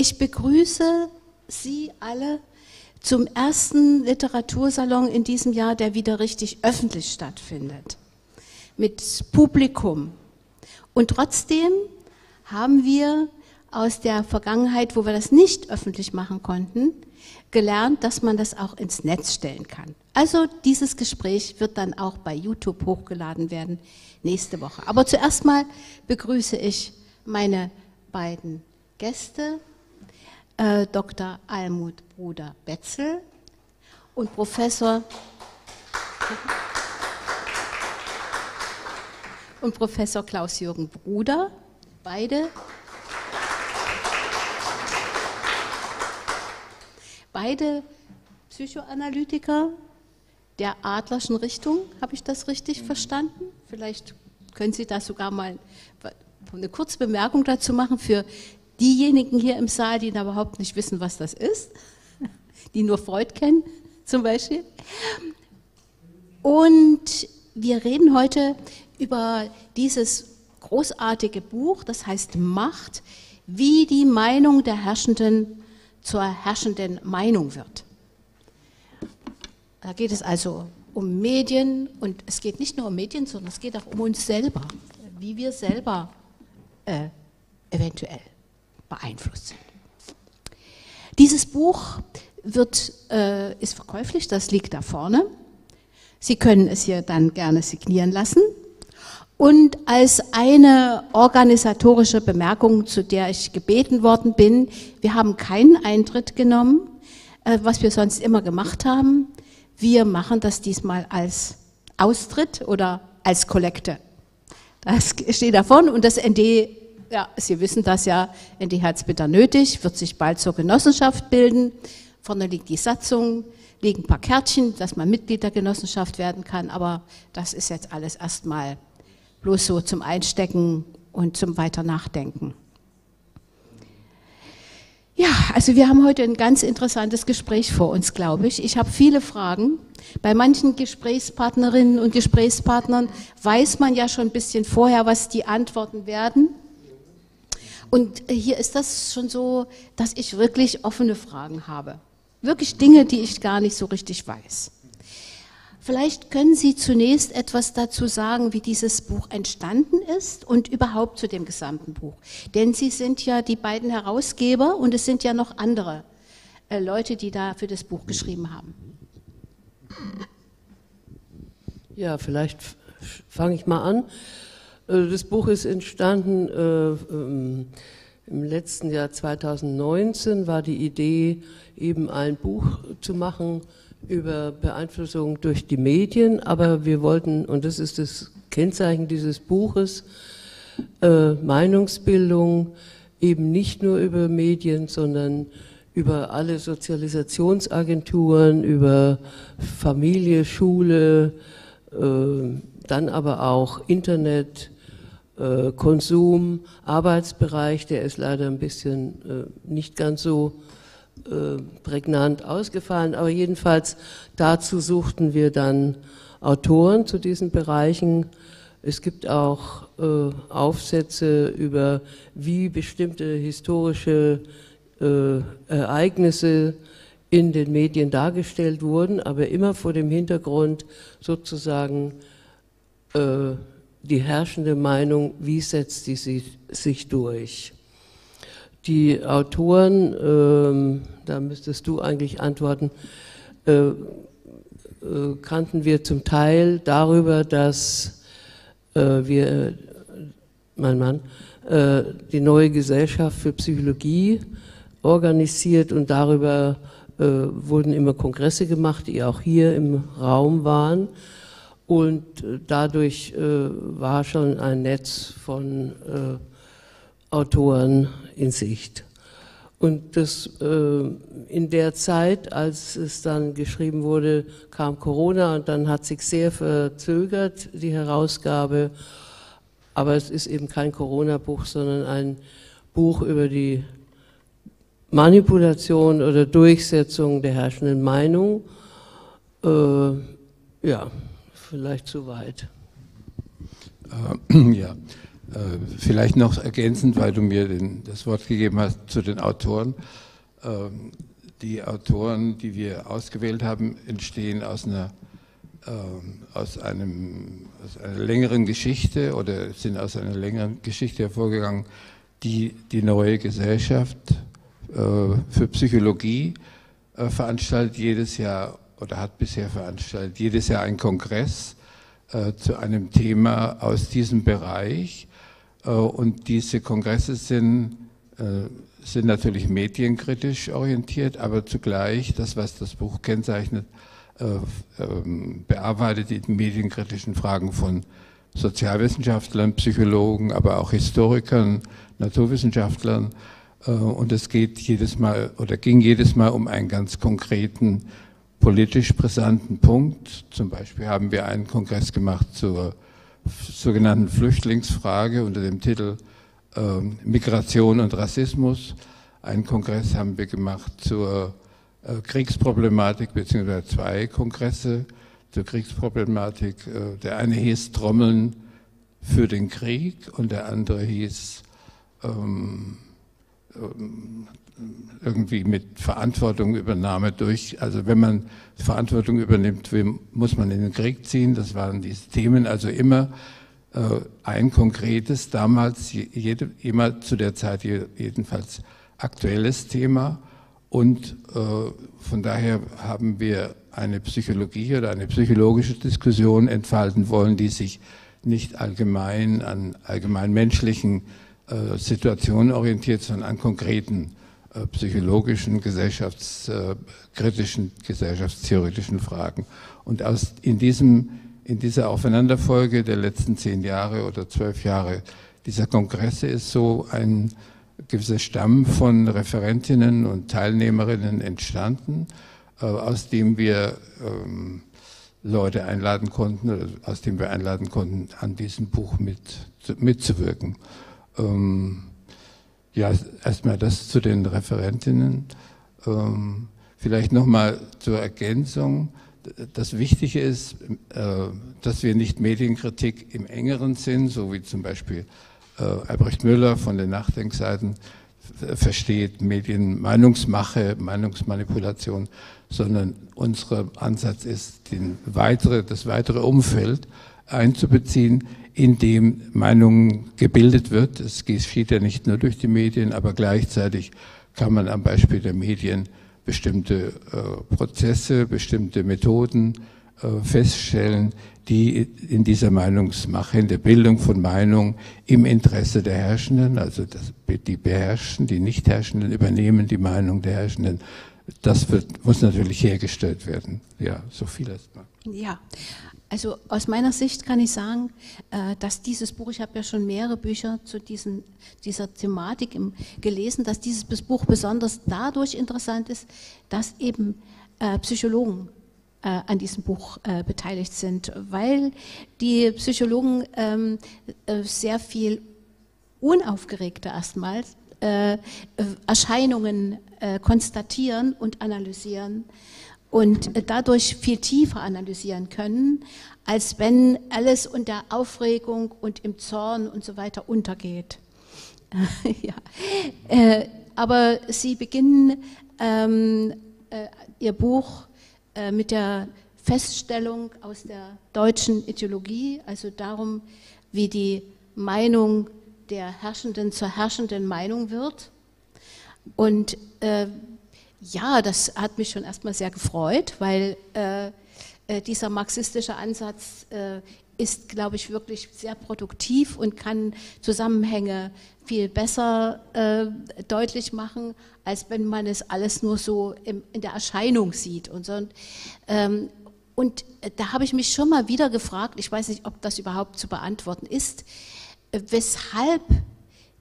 Ich begrüße Sie alle zum ersten Literatursalon in diesem Jahr, der wieder richtig öffentlich stattfindet, mit Publikum. Und trotzdem haben wir aus der Vergangenheit, wo wir das nicht öffentlich machen konnten, gelernt, dass man das auch ins Netz stellen kann. Also dieses Gespräch wird dann auch bei YouTube hochgeladen werden nächste Woche. Aber zuerst mal begrüße ich meine beiden Gäste, äh, Dr. Almut Bruder Betzel und Professor und Professor Klaus-Jürgen Bruder, beide beide Psychoanalytiker der adlerschen Richtung. Habe ich das richtig verstanden? Vielleicht können Sie da sogar mal eine kurze Bemerkung dazu machen für diejenigen hier im Saal, die da überhaupt nicht wissen, was das ist, die nur Freud kennen zum Beispiel. Und wir reden heute über dieses großartige Buch, das heißt Macht, wie die Meinung der Herrschenden zur herrschenden Meinung wird. Da geht es also um Medien und es geht nicht nur um Medien, sondern es geht auch um uns selber, wie wir selber äh, eventuell beeinflusst. Dieses Buch wird, äh, ist verkäuflich, das liegt da vorne. Sie können es hier dann gerne signieren lassen. Und als eine organisatorische Bemerkung, zu der ich gebeten worden bin, wir haben keinen Eintritt genommen, äh, was wir sonst immer gemacht haben. Wir machen das diesmal als Austritt oder als Kollekte. Das steht davon und das ND, ja, Sie wissen das ja, ND hat es bitter nötig, wird sich bald zur Genossenschaft bilden. Vorne liegt die Satzung, liegen ein paar Kärtchen, dass man Mitglied der Genossenschaft werden kann, aber das ist jetzt alles erstmal bloß so zum Einstecken und zum weiter Nachdenken. Ja, also wir haben heute ein ganz interessantes Gespräch vor uns, glaube ich. Ich habe viele Fragen. Bei manchen Gesprächspartnerinnen und Gesprächspartnern weiß man ja schon ein bisschen vorher, was die Antworten werden. Und hier ist das schon so, dass ich wirklich offene Fragen habe. Wirklich Dinge, die ich gar nicht so richtig weiß. Vielleicht können Sie zunächst etwas dazu sagen, wie dieses Buch entstanden ist und überhaupt zu dem gesamten Buch. Denn Sie sind ja die beiden Herausgeber und es sind ja noch andere äh, Leute, die da für das Buch geschrieben haben. Ja, vielleicht fange ich mal an. Äh, das Buch ist entstanden äh, ähm, im letzten Jahr 2019, war die Idee, eben ein Buch zu machen über Beeinflussung durch die Medien, aber wir wollten, und das ist das Kennzeichen dieses Buches, äh, Meinungsbildung eben nicht nur über Medien, sondern über alle Sozialisationsagenturen, über Familie, Schule, äh, dann aber auch Internet, äh, Konsum, Arbeitsbereich, der ist leider ein bisschen äh, nicht ganz so äh, prägnant ausgefallen, aber jedenfalls dazu suchten wir dann Autoren zu diesen Bereichen. Es gibt auch äh, Aufsätze über, wie bestimmte historische äh, Ereignisse in den Medien dargestellt wurden, aber immer vor dem Hintergrund sozusagen äh, die herrschende Meinung, wie setzt sie sich, sich durch. Die Autoren, ähm, da müsstest du eigentlich antworten, äh, äh, kannten wir zum Teil darüber, dass äh, wir, mein Mann, äh, die neue Gesellschaft für Psychologie organisiert und darüber äh, wurden immer Kongresse gemacht, die auch hier im Raum waren. Und äh, dadurch war schon ein Netz von Autoren in Sicht. Und das, äh, in der Zeit, als es dann geschrieben wurde, kam Corona und dann hat sich sehr verzögert, die Herausgabe. Aber es ist eben kein Corona-Buch, sondern ein Buch über die Manipulation oder Durchsetzung der herrschenden Meinung. Äh, ja, vielleicht zu weit. Äh, ja. Äh, vielleicht noch ergänzend, weil du mir den, das Wort gegeben hast zu den Autoren. Ähm, die Autoren, die wir ausgewählt haben, entstehen aus einer, ähm, aus, einem, aus einer längeren Geschichte oder sind aus einer längeren Geschichte hervorgegangen, die die neue Gesellschaft äh, für Psychologie veranstaltet jedes Jahr oder hat bisher veranstaltet jedes Jahr einen Kongress zu einem Thema aus diesem Bereich äh, und diese Kongresse sind, äh, sind natürlich medienkritisch orientiert, aber zugleich, das was das Buch kennzeichnet, äh, ähm, bearbeitet die medienkritischen Fragen von Sozialwissenschaftlern, Psychologen, aber auch Historikern, Naturwissenschaftlern. Und es geht jedes Mal oder ging jedes Mal um einen ganz konkreten politisch brisanten Punkt. Zum Beispiel haben wir einen Kongress gemacht zur sogenannten Flüchtlingsfrage unter dem Titel äh, Migration und Rassismus. Einen Kongress haben wir gemacht zur äh, Kriegsproblematik, beziehungsweise zwei Kongresse zur Kriegsproblematik. Äh, der eine hieß Trommeln für den Krieg und der andere hieß ähm, ähm irgendwie mit Verantwortungübernahme durch, also wenn man Verantwortung übernimmt, muss man in den Krieg ziehen. Das waren diese Themen, also immer äh, ein konkretes, damals jede, immer zu der Zeit jedenfalls aktuelles Thema. Und äh, von daher haben wir eine Psychologie oder eine psychologische Diskussion entfalten wollen, die sich nicht allgemein an allgemein menschlichen äh, Situationen orientiert, sondern an konkreten psychologischen, gesellschaftskritischen, gesellschaftstheoretischen Fragen. Und aus, in, diesem, in dieser Aufeinanderfolge der letzten zehn Jahre oder zwölf Jahre dieser Kongresse ist so ein gewisser Stamm von Referentinnen und Teilnehmerinnen entstanden, äh, aus dem wir ähm, Leute einladen konnten, aus dem wir einladen konnten, an diesem Buch mit, mitzuwirken. Ähm, ja, erstmal das zu den Referentinnen. Ähm, vielleicht nochmal zur Ergänzung. Das Wichtige ist, äh, dass wir nicht Medienkritik im engeren Sinn, so wie zum Beispiel äh, Albrecht Müller von den Nachdenkseiten versteht, Medienmeinungsmache, Meinungsmanipulation, sondern unser Ansatz ist, den weitere, das weitere Umfeld einzubeziehen, in dem Meinung gebildet wird. Es geschieht ja nicht nur durch die Medien, aber gleichzeitig kann man am Beispiel der Medien bestimmte äh, Prozesse, bestimmte Methoden äh, feststellen, die in dieser Meinungsmache, in der Bildung von Meinung im Interesse der Herrschenden, also das, die Beherrschten, die Nichtherrschenden übernehmen die Meinung der Herrschenden. Das wird, muss natürlich hergestellt werden. Ja, so viel erstmal. Ja, also aus meiner Sicht kann ich sagen, äh, dass dieses Buch, ich habe ja schon mehrere Bücher zu diesen, dieser Thematik gelesen, dass dieses Buch besonders dadurch interessant ist, dass eben äh, Psychologen äh, an diesem Buch beteiligt sind, weil die Psychologen ähm, sehr viel unaufgeregter erstmals Erscheinungen konstatieren und analysieren und dadurch viel tiefer analysieren können, als wenn alles unter Aufregung und im Zorn und so weiter untergeht. ja. Äh, aber sie beginnen ähm, äh, ihr Buch äh, mit der Feststellung aus der deutschen Ideologie, also darum, wie die Meinung der Herrschenden zur herrschenden Meinung wird. Und äh, ja, das hat mich schon erstmal sehr gefreut, weil äh, äh, dieser marxistische Ansatz äh, ist, glaube ich, wirklich sehr produktiv und kann Zusammenhänge viel besser äh, deutlich machen, als wenn man es alles nur so im, in der Erscheinung sieht. Und, so. Ähm, und da habe ich mich schon mal wieder gefragt, ich weiß nicht, ob das überhaupt zu beantworten ist, äh, weshalb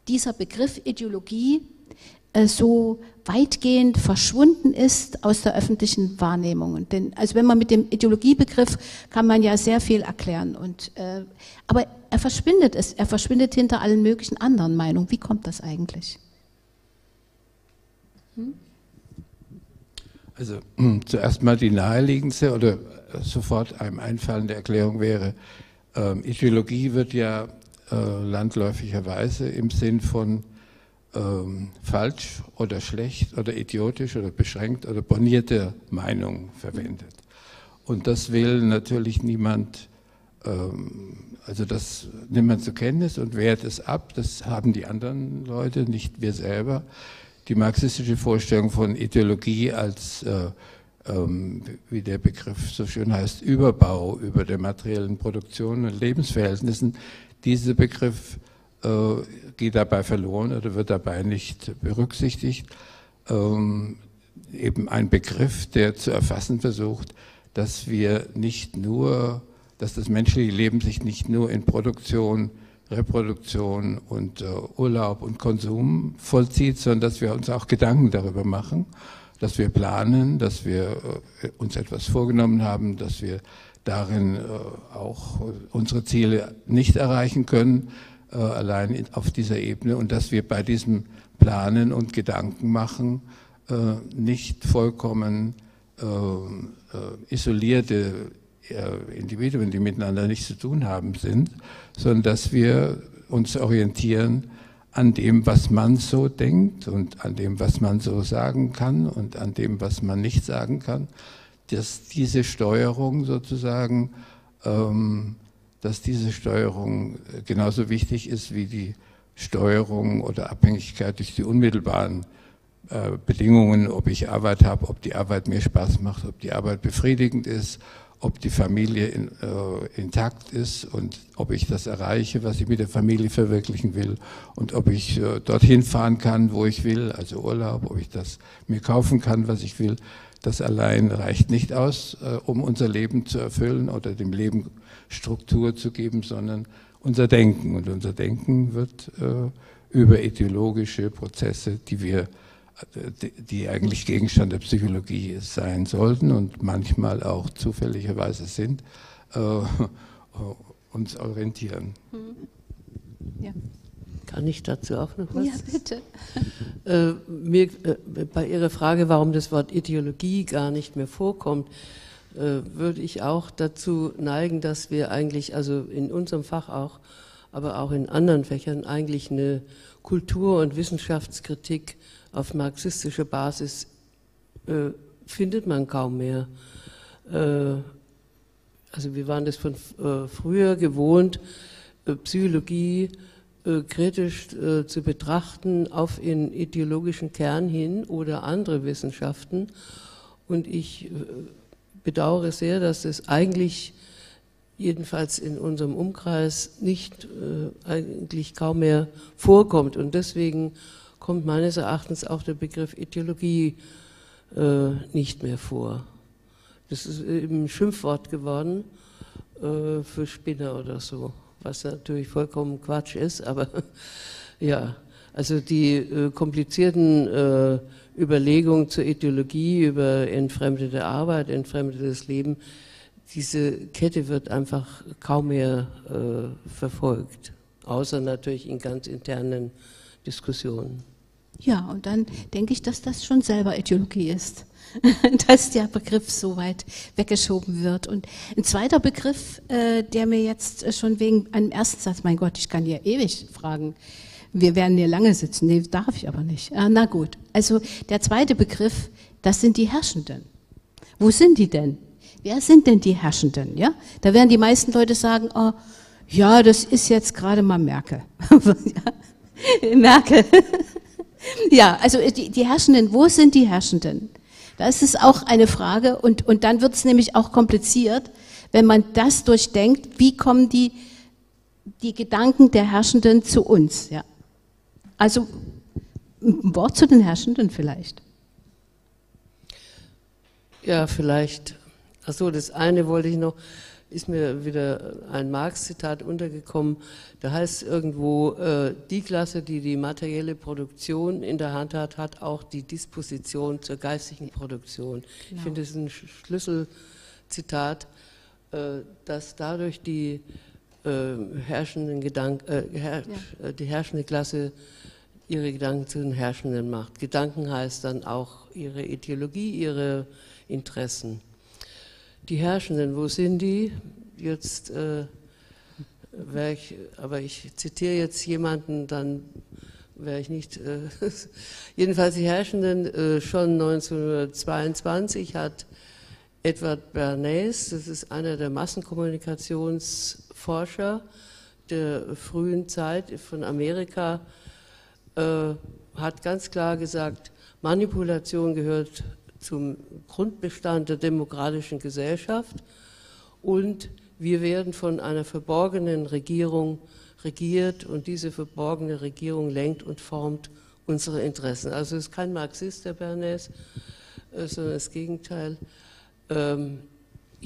dieser Begriff Ideologie äh, so weitgehend verschwunden ist aus der öffentlichen Wahrnehmung. Denn also wenn man mit dem Ideologiebegriff kann man ja sehr viel erklären. Und, äh, aber er verschwindet es, er verschwindet hinter allen möglichen anderen Meinungen. Wie kommt das eigentlich? Hm? Also zuerst mal die naheliegendste oder sofort einem einfallende Erklärung wäre, ähm, Ideologie wird ja äh, landläufigerweise im Sinn von ähm, falsch oder schlecht oder idiotisch oder beschränkt oder bonierte Meinung verwendet. Und das will natürlich niemand, ähm, also das nimmt man zur Kenntnis und wehrt es ab. Das haben die anderen Leute, nicht wir selber. Die marxistische Vorstellung von Ideologie als äh, ähm, wie der Begriff so schön heißt, Überbau über der materiellen Produktion und Lebensverhältnissen, dieser Begriff geht dabei verloren oder wird dabei nicht berücksichtigt. Ähm, eben ein Begriff, der zu erfassen versucht, dass wir nicht nur, dass das menschliche Leben sich nicht nur in Produktion, Reproduktion und äh, Urlaub und Konsum vollzieht, sondern dass wir uns auch Gedanken darüber machen dass wir planen, dass wir äh, uns etwas vorgenommen haben, dass wir darin äh, auch unsere Ziele nicht erreichen können, äh, allein auf dieser Ebene und dass wir bei diesem Planen und Gedanken machen nicht vollkommen isolierte Individuen, die miteinander nichts zu tun haben, sind, sondern dass wir uns orientieren an dem, was man so denkt und an dem, was man so sagen kann und an dem, was man nicht sagen kann, dass diese Steuerung sozusagen, ähm, dass diese Steuerung genauso wichtig ist wie die Steuerung oder Abhängigkeit durch die unmittelbaren äh, Bedingungen, ob ich Arbeit habe, ob die Arbeit mir Spaß macht, ob die Arbeit befriedigend ist, ob die Familie in, äh, intakt ist und ob ich das erreiche, was ich mit der Familie verwirklichen will und ob ich äh, dorthin fahren kann, wo ich will, also Urlaub, ob ich das mir kaufen kann, was ich will. Das allein reicht nicht aus, äh, um unser Leben zu erfüllen oder dem Leben Struktur zu geben, sondern unser Denken. Und unser Denken wird äh, über ideologische Prozesse, die wir die eigentlich Gegenstand der Psychologie sein sollten und manchmal auch zufälligerweise sind, äh, uns orientieren. Mhm. Ja. Kann ich dazu auch noch was? Ja, bitte. Äh, mir, äh, bei Ihrer Frage, warum das Wort Ideologie gar nicht mehr vorkommt, äh, würde ich auch dazu neigen, dass wir eigentlich, also in unserem Fach auch, aber auch in anderen Fächern eigentlich eine Kultur- und Wissenschaftskritik auf marxistischer Basis äh, findet man kaum mehr. Äh, also wir waren das von äh, früher gewohnt, äh, Psychologie äh, kritisch äh, zu betrachten auf ihren ideologischen Kern hin oder andere Wissenschaften. Und ich bedauere sehr, dass es eigentlich jedenfalls in unserem Umkreis nicht eigentlich kaum mehr vorkommt. Und deswegen kommt meines Erachtens auch der Begriff Ideologie äh, nicht mehr vor. Das ist eben ein Schimpfwort geworden äh, für Spinner oder so, was natürlich vollkommen Quatsch ist, aber ja, also die äh, komplizierten äh, Überlegungen zur Ideologie über entfremdete Arbeit, entfremdetes Leben, diese Kette wird einfach kaum mehr äh, verfolgt, außer natürlich in ganz internen Diskussionen. Ja, und dann denke ich, dass das schon selber Ideologie ist, dass der Begriff so weit weggeschoben wird. Und ein zweiter Begriff, äh, der mir jetzt schon wegen einem ersten Satz, mein Gott, ich kann hier ewig fragen, wir werden hier lange sitzen, nee, darf ich aber nicht. Ah, na gut, also der zweite Begriff, das sind die Herrschenden. Wo sind die denn? Wer sind denn die Herrschenden? Ja, da werden die meisten Leute sagen, oh, ja, das ist jetzt gerade mal Merkel. Merkel. Ja, also die, die Herrschenden, wo sind die Herrschenden? Das ist auch eine Frage und, und dann wird es nämlich auch kompliziert, wenn man das durchdenkt, wie kommen die, die Gedanken der Herrschenden zu uns? Ja. Also ein Wort zu den Herrschenden vielleicht. Ja, vielleicht. Achso, das eine wollte ich noch ist mir wieder ein Marx-Zitat untergekommen. Da heißt irgendwo, äh, die Klasse, die die materielle Produktion in der Hand hat, hat auch die Disposition zur geistigen Produktion. Genau. Ich finde, das ist ein Schlüsselzitat, äh, dass dadurch die herrschenden Gedanken, äh, her ja. Äh, die herrschende Klasse ihre Gedanken zu den Herrschenden macht. Gedanken heißt dann auch ihre Ideologie, ihre Interessen die Herrschenden, wo sind die? Jetzt äh, ich, aber ich zitiere jetzt jemanden, dann wäre ich nicht. Äh, jedenfalls die Herrschenden äh, schon 1922 hat Edward Bernays, das ist einer der Massenkommunikationsforscher der frühen Zeit von Amerika, äh, hat ganz klar gesagt, Manipulation gehört zum Grundbestand der demokratischen Gesellschaft und wir werden von einer verborgenen Regierung regiert und diese verborgene Regierung lenkt und formt unsere Interessen. Also es ist kein Marxist, der Bernays, äh, sondern das Gegenteil. Ähm,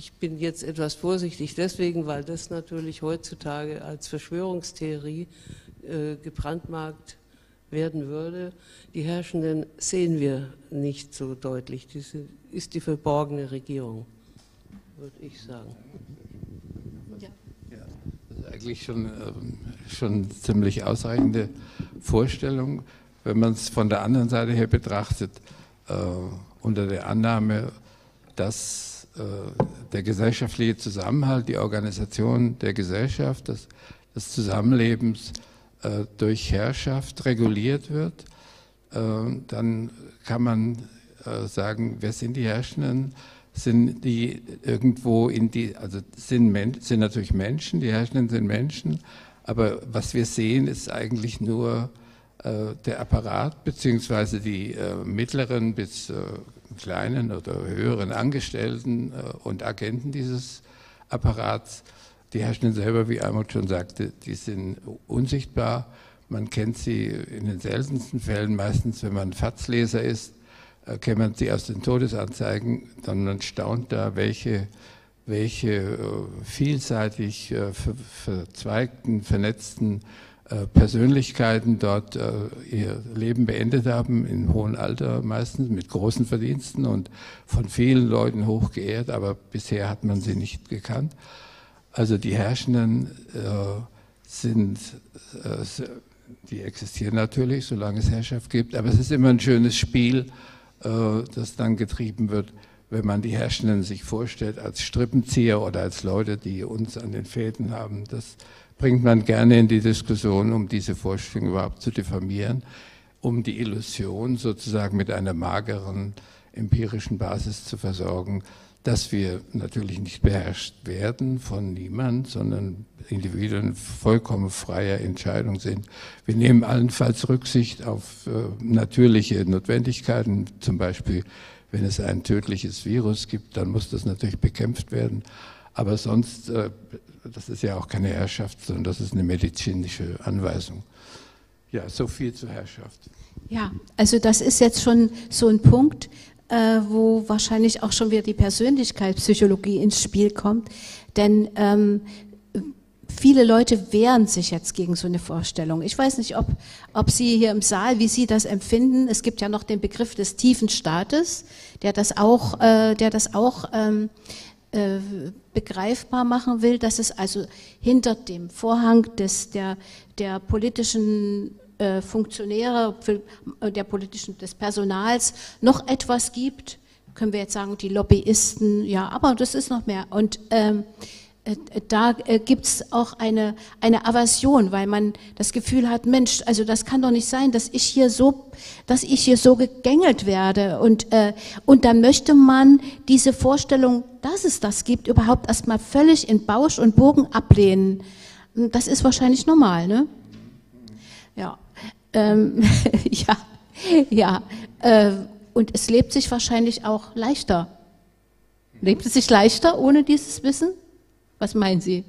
ich bin jetzt etwas vorsichtig deswegen, weil das natürlich heutzutage als Verschwörungstheorie äh, gebrandmarkt werden würde. Die Herrschenden sehen wir nicht so deutlich. Das ist die verborgene Regierung, würde ich sagen. Ja. ja das ist eigentlich schon, ähm, schon ziemlich ausreichende Vorstellung, wenn man es von der anderen Seite her betrachtet, äh, unter der Annahme, dass äh, der gesellschaftliche Zusammenhalt, die Organisation der Gesellschaft, des, des Zusammenlebens äh, durch Herrschaft reguliert wird, äh, dann kann man äh, sagen, wer sind die Herrschenden? Sind die irgendwo in die, also sind, Men sind natürlich Menschen, die Herrschenden sind Menschen, aber was wir sehen, ist eigentlich nur äh, der Apparat beziehungsweise die äh, mittleren bis äh, kleinen oder höheren Angestellten äh, und Agenten dieses Apparats. Die Herrschenden selber, wie Almut schon sagte, die sind unsichtbar. Man kennt sie in den seltensten Fällen, meistens wenn man Fatzleser ist, äh, kennt man sie aus den Todesanzeigen, dann man staunt da, welche, welche äh, vielseitig verzweigten, vernetzten Persönlichkeiten dort äh, ihr Leben beendet haben, in hohem Alter meistens, mit großen Verdiensten und von vielen Leuten hoch geehrt, aber bisher hat man sie nicht gekannt. Also die Herrschenden äh, sind, die existieren natürlich, solange es Herrschaft gibt, aber es ist immer ein schönes Spiel, das dann getrieben wird, wenn man die Herrschenden sich vorstellt als Strippenzieher oder als Leute, die uns an den Fäden haben. Das bringt man gerne in die Diskussion, um diese Vorstellung überhaupt zu diffamieren, um die Illusion sozusagen mit einer mageren empirischen Basis zu versorgen, dass wir natürlich nicht beherrscht werden von niemand, sondern Individuen vollkommen freier Entscheidung sind. Wir nehmen allenfalls Rücksicht auf äh, natürliche Notwendigkeiten, zum Beispiel wenn es ein tödliches Virus gibt, dann muss das natürlich bekämpft werden. Aber sonst äh, das ist ja auch keine Herrschaft, sondern das ist eine medizinische Anweisung. Ja, so viel zur Herrschaft. Ja, also das ist jetzt schon so ein Punkt, äh, wo wahrscheinlich auch schon wieder die Persönlichkeitspsychologie ins Spiel kommt. Denn ähm, viele Leute wehren sich jetzt gegen so eine Vorstellung. Ich weiß nicht, ob, ob Sie hier im Saal, wie Sie das empfinden. Es gibt ja noch den Begriff des tiefen Staates, der das auch, äh, der das auch ähm, äh, begreifbar machen will, dass es also hinter dem Vorhang des, der, der politischen äh, Funktionäre, äh, der politischen, des Personals noch etwas gibt. Können wir jetzt sagen, die Lobbyisten, ja, aber das ist noch mehr. Und ähm, äh, da äh, gibt es auch eine, eine Aversion, weil man das Gefühl hat, Mensch, also das kann doch nicht sein, dass ich hier so, dass ich hier so gegängelt werde. Und, äh, und dann möchte man diese Vorstellung, dass es das gibt, überhaupt erstmal völlig in Bausch und Bogen ablehnen. Das ist wahrscheinlich normal, ne? Ja. Ähm, ja, ja. Äh, und es lebt sich wahrscheinlich auch leichter. Lebt es sich leichter ohne dieses Wissen? Was meinen Sie?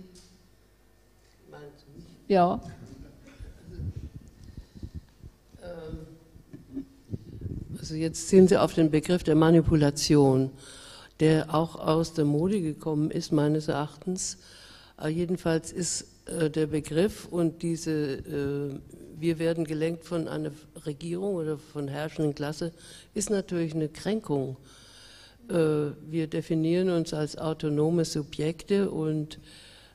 Ja. Also jetzt sind Sie auf den Begriff der Manipulation, der auch aus der Mode gekommen ist, meines Erachtens. Äh, jedenfalls ist äh, der Begriff und diese, äh, wir werden gelenkt von einer Regierung oder von herrschenden Klasse, ist natürlich eine Kränkung wir definieren uns als autonome Subjekte und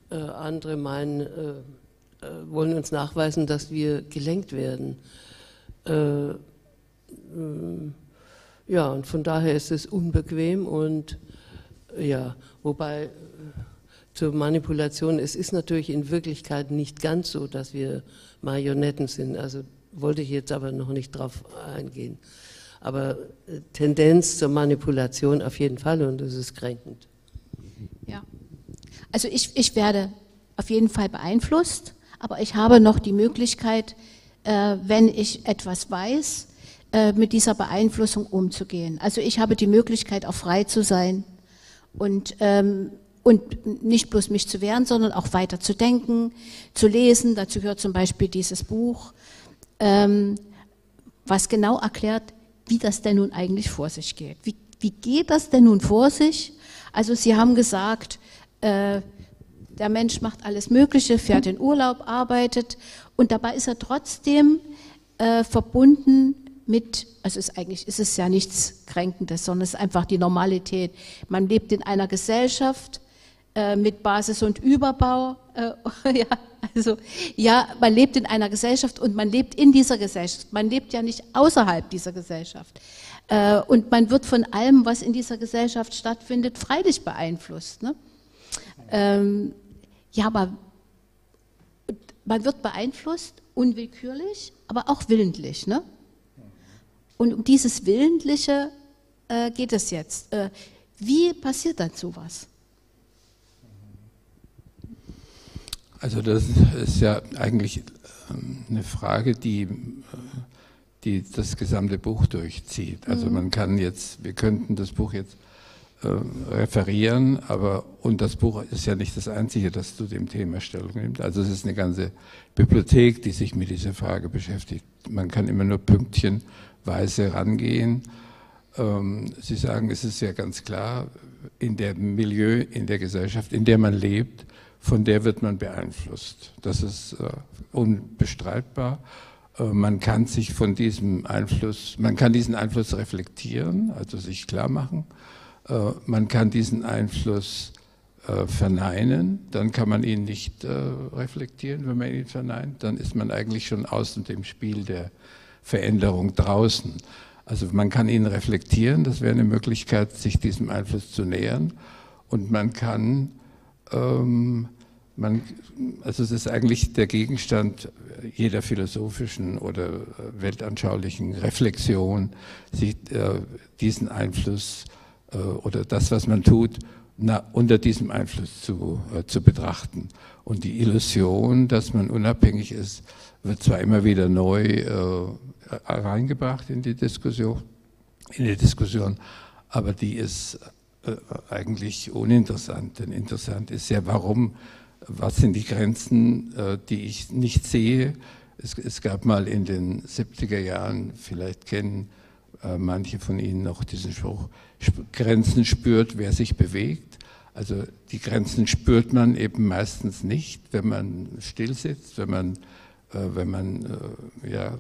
äh, andere meinen, äh, wollen uns nachweisen, dass wir gelenkt werden. Ja, und von daher ist es unbequem und ja, wobei zur Manipulation. Es ist natürlich in Wirklichkeit nicht ganz so, dass wir Marionetten sind. Also wollte ich jetzt aber noch nicht drauf eingehen. Aber äh, Tendenz zur Manipulation auf jeden Fall und das ist kränkend. Ja, also ich, ich werde auf jeden Fall beeinflusst, aber ich habe noch die Möglichkeit, äh, wenn ich etwas weiß, äh, mit dieser Beeinflussung umzugehen. Also ich habe die Möglichkeit, auch frei zu sein und, ähm, und nicht bloß mich zu wehren, sondern auch weiter zu denken, zu lesen. Dazu gehört zum Beispiel dieses Buch, ähm, was genau erklärt, wie das denn nun eigentlich vor sich geht. Wie, wie geht das denn nun vor sich? Also Sie haben gesagt, äh, der Mensch macht alles Mögliche, fährt in Urlaub, arbeitet und dabei ist er trotzdem äh, verbunden mit, also ist eigentlich ist es ja nichts Kränkendes, sondern es ist einfach die Normalität. Man lebt in einer Gesellschaft äh, mit Basis und Überbau. Äh, ja, also ja, man lebt in einer Gesellschaft und man lebt in dieser Gesellschaft. Man lebt ja nicht außerhalb dieser Gesellschaft. Äh, und man wird von allem, was in dieser Gesellschaft stattfindet, freilich beeinflusst. Ne? Ähm, ja, aber man wird beeinflusst, unwillkürlich, aber auch willentlich. Ne? Und um dieses Willentliche geht es jetzt. Wie passiert dann sowas? Also das ist ja eigentlich ähm, eine Frage, die, äh, die das gesamte Buch durchzieht. Also mhm. man kann jetzt, wir könnten das Buch jetzt äh, referieren, aber und das Buch ist ja nicht das einzige, das zu dem Thema Stellung nimmt. Also es ist eine ganze Bibliothek, die sich mit dieser Frage beschäftigt. Man kann immer nur pünktchenweise rangehen. Ähm, Sie sagen, es ist ja ganz klar, in dem Milieu, in der Gesellschaft, in der man lebt, von der wird man beeinflusst. Das ist äh, unbestreitbar. Äh, man kann sich von diesem Einfluss, man kann diesen Einfluss reflektieren, also sich klar machen äh, man kann diesen Einfluss äh, verneinen, dann kann man ihn nicht äh, reflektieren, wenn man ihn verneint, dann ist man eigentlich schon aus dem Spiel der Veränderung draußen. Also man kann ihn reflektieren, das wäre eine Möglichkeit, sich diesem Einfluss zu nähern. Und man kann, ähm, man, also es ist eigentlich der Gegenstand jeder philosophischen oder weltanschaulichen Reflexion, sich äh, diesen Einfluss äh, oder das, was man tut, na, unter diesem Einfluss zu, äh, zu betrachten. Und die Illusion, dass man unabhängig ist, wird zwar immer wieder neu äh, reingebracht in die Diskussion, in die Diskussion, aber die ist äh, eigentlich uninteressant. Denn interessant ist ja, warum, was sind die Grenzen, äh, die ich nicht sehe. Es, es, gab mal in den 70er Jahren, vielleicht kennen äh, manche von Ihnen noch diesen Spruch, Grenzen spürt, wer sich bewegt. Also die Grenzen spürt man eben meistens nicht, wenn man still sitzt, wenn man, äh, wenn man äh, ja,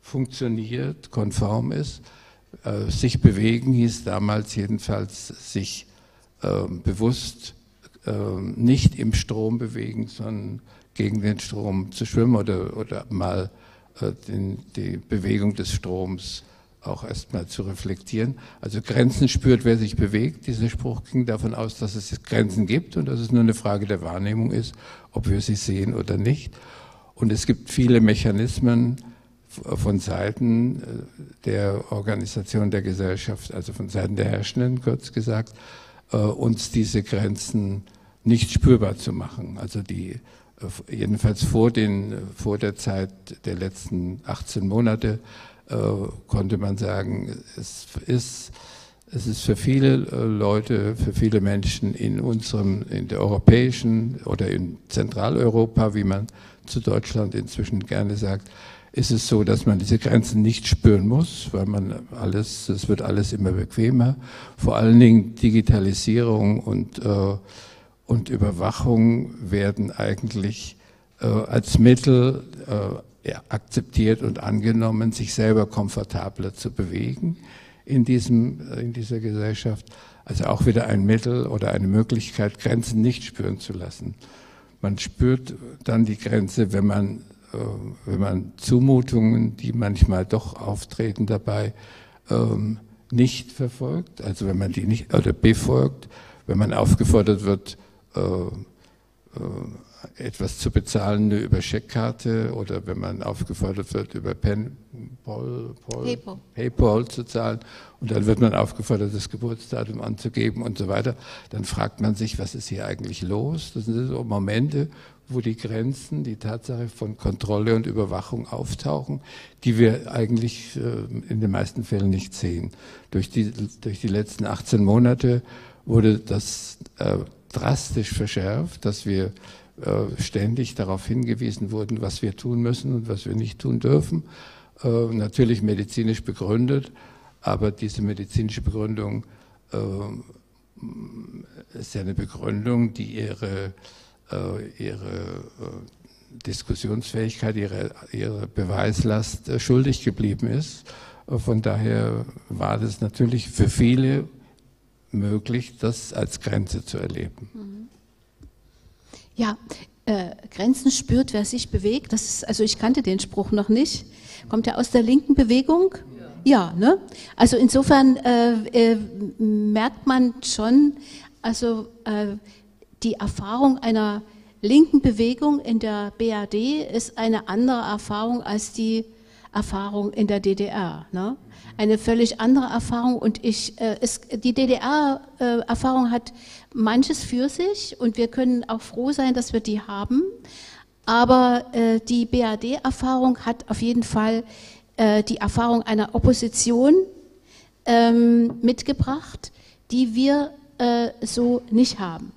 funktioniert, konform ist. Äh, sich bewegen hieß damals jedenfalls sich ähm, bewusst ähm, nicht im Strom bewegen, sondern gegen den Strom zu schwimmen oder, oder mal äh, den, die Bewegung des Stroms auch erstmal zu reflektieren. Also Grenzen spürt, wer sich bewegt. Dieser Spruch ging davon aus, dass es Grenzen gibt und dass es nur eine Frage der Wahrnehmung ist, ob wir sie sehen oder nicht. Und es gibt viele Mechanismen von Seiten äh, der Organisation der Gesellschaft, also von Seiten der Herrschenden, kurz gesagt, äh, uns diese Grenzen nicht spürbar zu machen. Also die äh, jedenfalls vor, den, vor der Zeit der letzten 18 Monate konnte man sagen, es ist, es ist für viele Leute, für viele Menschen in unserem, in der europäischen oder in Zentraleuropa, wie man zu Deutschland inzwischen gerne sagt, ist es so, dass man diese Grenzen nicht spüren muss, weil man alles, es wird alles immer bequemer. Vor allen Dingen Digitalisierung und, äh, und Überwachung werden eigentlich äh, als Mittel äh, akzeptiert und angenommen, sich selber komfortabler zu bewegen in, diesem, äh, in dieser Gesellschaft. Also auch wieder ein Mittel oder eine Möglichkeit, Grenzen nicht spüren zu lassen. Man spürt dann die Grenze, wenn man, wenn man Zumutungen, die manchmal doch auftreten dabei, ähm, nicht verfolgt, also wenn man die nicht oder befolgt, wenn man aufgefordert wird, äh, äh, etwas zu bezahlen nur über Scheckkarte oder wenn man aufgefordert wird, über Pen, Pol, Pol, PayPal. PayPal zu zahlen und dann wird man aufgefordert, das Geburtsdatum anzugeben und so weiter, dann fragt man sich, was ist hier eigentlich los? Das sind so Momente, wo die Grenzen, die Tatsache von Kontrolle und Überwachung auftauchen, die wir eigentlich äh, in den meisten Fällen nicht sehen. Durch die, durch die letzten 18 Monate wurde das äh, drastisch verschärft, dass wir äh, ständig darauf hingewiesen wurden, was wir tun müssen und was wir nicht tun dürfen. Natürlich medizinisch begründet, aber diese medizinische Begründung äh, ist ja eine Begründung, die ihre, ihre Diskussionsfähigkeit, ihre, ihre Beweislast schuldig geblieben ist. Von daher war das natürlich für viele möglich, das als Grenze zu erleben. Mhm. Ja, äh, Grenzen spürt, wer sich bewegt. Das ist, also ich kannte den Spruch noch nicht. Kommt er aus der linken Bewegung? Ja, ja ne? Also insofern äh, äh, merkt man schon, also äh, die Erfahrung einer linken Bewegung in der BRD ist eine andere Erfahrung als die Erfahrung in der DDR. Ne? Eine völlig andere Erfahrung und ich, äh, es, die DDR-Erfahrung äh, hat manches für sich und wir können auch froh sein, dass wir die haben. Aber äh, die BRD-Erfahrung hat auf jeden Fall äh, die Erfahrung einer Opposition ähm, mitgebracht, die wir äh, so nicht haben.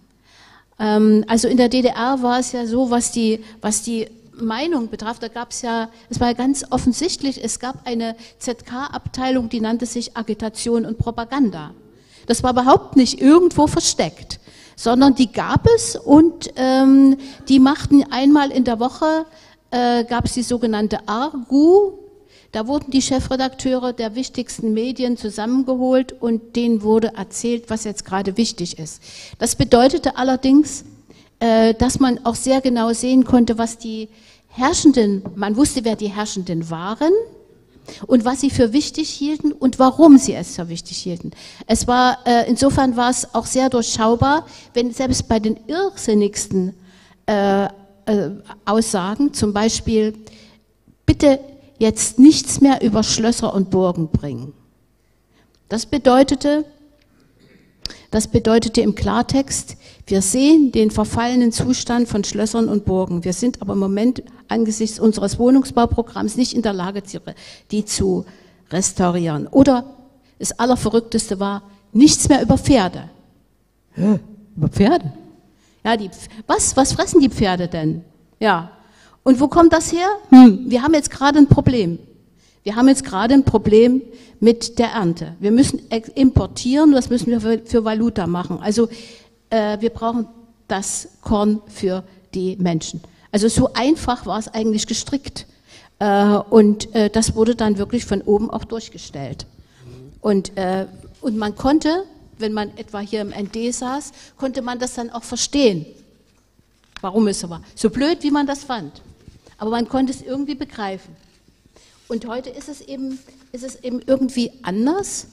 Ähm, also in der DDR war es ja so, was die, was die Meinung betraf, da gab es ja, es war ja ganz offensichtlich, es gab eine ZK-Abteilung, die nannte sich Agitation und Propaganda. Das war überhaupt nicht irgendwo versteckt, sondern die gab es und ähm, die machten einmal in der Woche, äh, gab es die sogenannte ARGU, da wurden die Chefredakteure der wichtigsten Medien zusammengeholt und denen wurde erzählt, was jetzt gerade wichtig ist. Das bedeutete allerdings, äh, dass man auch sehr genau sehen konnte, was die Herrschenden, man wusste, wer die Herrschenden waren und was sie für wichtig hielten und warum sie es für wichtig hielten. Es war, äh, insofern war es auch sehr durchschaubar, wenn selbst bei den irrsinnigsten äh, Aussagen, zum Beispiel, bitte jetzt nichts mehr über Schlösser und Burgen bringen. Das bedeutete, das bedeutete im Klartext, wir sehen den verfallenen Zustand von Schlössern und Burgen. Wir sind aber im Moment angesichts unseres Wohnungsbauprogramms nicht in der Lage, die zu restaurieren. Oder das Allerverrückteste war, nichts mehr über Pferde. Hä? Über Pferde? Ja, die, was, was fressen die Pferde denn? Ja. Und wo kommt das her? Hm, wir haben jetzt gerade ein Problem. Wir haben jetzt gerade ein Problem mit der Ernte. Wir müssen importieren, was müssen wir für, für Valuta machen? Also äh, wir brauchen das Korn für die Menschen. Also so einfach war es eigentlich gestrickt. Äh, und äh, das wurde dann wirklich von oben auch durchgestellt. Und, äh, und man konnte, wenn man etwa hier im ND saß, konnte man das dann auch verstehen. Warum es so war. So blöd, wie man das fand. Aber man konnte es irgendwie begreifen. Und heute ist es eben, ist es eben irgendwie anders.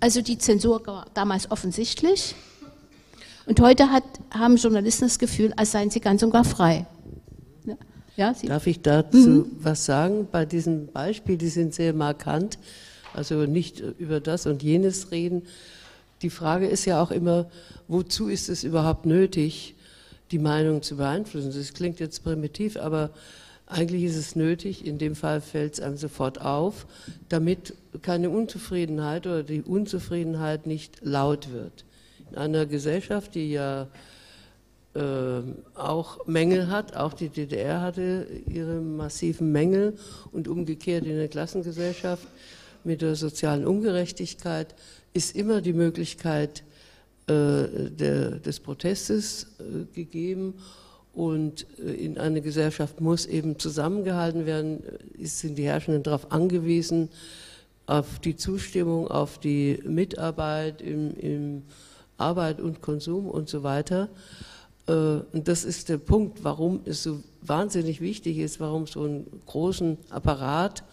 Also die Zensur war damals offensichtlich. Und heute hat, haben Journalisten das Gefühl, als seien sie ganz und gar frei. Ja, Darf ich dazu mhm. was sagen? Bei diesem Beispiel, die sind sehr markant, also nicht über das und jenes reden. Die Frage ist ja auch immer, wozu ist es überhaupt nötig, die Meinung zu beeinflussen? Das klingt jetzt primitiv, aber eigentlich ist es nötig, in dem Fall fällt es einem sofort auf, damit keine Unzufriedenheit oder die Unzufriedenheit nicht laut wird. In einer Gesellschaft, die ja äh, auch Mängel hat, auch die DDR hatte ihre massiven Mängel und umgekehrt in der Klassengesellschaft mit der sozialen Ungerechtigkeit ist immer die Möglichkeit äh, der, des Protestes äh, gegeben und äh, in einer Gesellschaft muss eben zusammengehalten werden, sind die Herrschenden darauf angewiesen, auf die Zustimmung, auf die Mitarbeit im, im Arbeit und Konsum und so weiter. Äh, und das ist der Punkt, warum es so wahnsinnig wichtig ist, warum es so einen großen Apparat,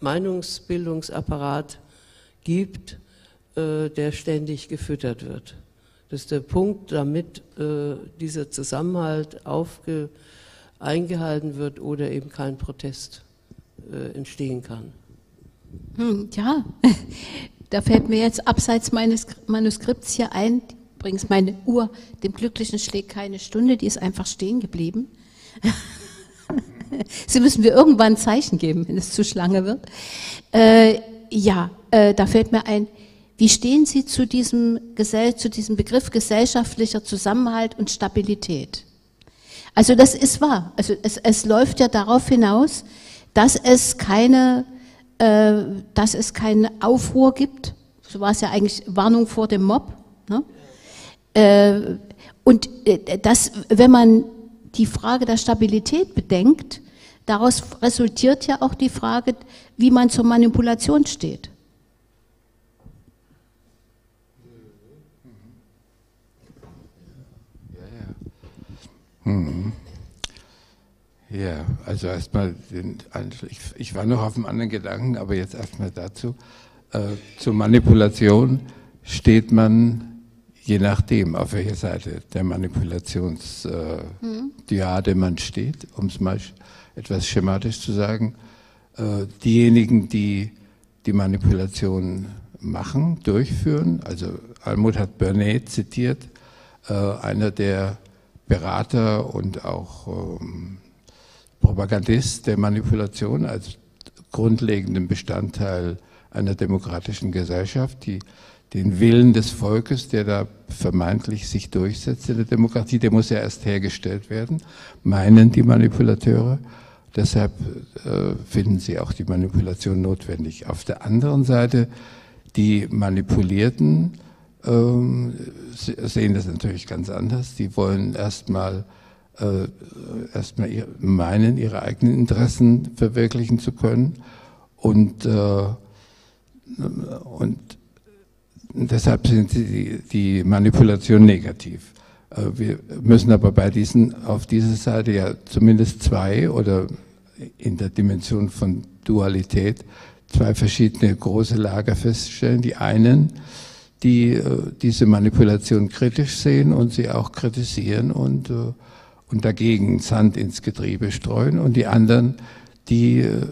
Meinungsbildungsapparat gibt, äh, der ständig gefüttert wird. Dass der Punkt, damit äh, dieser Zusammenhalt aufge, eingehalten wird oder eben kein Protest äh, entstehen kann. Hm, ja, da fällt mir jetzt abseits meines Manuskripts hier ein, übrigens meine Uhr, dem Glücklichen schlägt keine Stunde, die ist einfach stehen geblieben. Sie müssen mir irgendwann ein Zeichen geben, wenn es zu Schlange wird. Äh, ja, äh, da fällt mir ein, wie stehen Sie zu diesem, zu diesem Begriff gesellschaftlicher Zusammenhalt und Stabilität? Also das ist wahr. Also es, es läuft ja darauf hinaus, dass es keine, äh, dass es keine Aufruhr gibt. So war es ja eigentlich Warnung vor dem Mob. Ne? Äh, und äh, das, wenn man die Frage der Stabilität bedenkt, daraus resultiert ja auch die Frage, wie man zur Manipulation steht. Hm. Ja, also erstmal, ich, ich, war noch auf einem anderen Gedanken, aber jetzt erstmal dazu. Äh, zur Manipulation steht man je nachdem, auf welcher Seite der Manipulationsdiade äh, mhm. man steht, um es mal etwas schematisch zu sagen. Äh, diejenigen, die die Manipulation machen, durchführen, also Almut hat Bernet zitiert, äh, einer der Berater und auch ähm, Propagandist der Manipulation als grundlegenden Bestandteil einer demokratischen Gesellschaft, die den Willen des Volkes, der da vermeintlich sich durchsetzt in der Demokratie, der muss ja erst hergestellt werden, meinen die Manipulateure. Deshalb äh, finden sie auch die Manipulation notwendig. Auf der anderen Seite, die Manipulierten ähm, sehen das natürlich ganz anders. Die wollen erstmal äh, erstmal meinen, ihre eigenen Interessen verwirklichen zu können und, äh, und deshalb sind die, die Manipulation negativ. Äh, wir müssen aber bei diesen, auf dieser Seite ja zumindest zwei oder in der Dimension von Dualität zwei verschiedene große Lager feststellen. Die einen, die äh, diese Manipulation kritisch sehen und sie auch kritisieren und, äh, und dagegen Sand ins Getriebe streuen und die anderen, die, äh,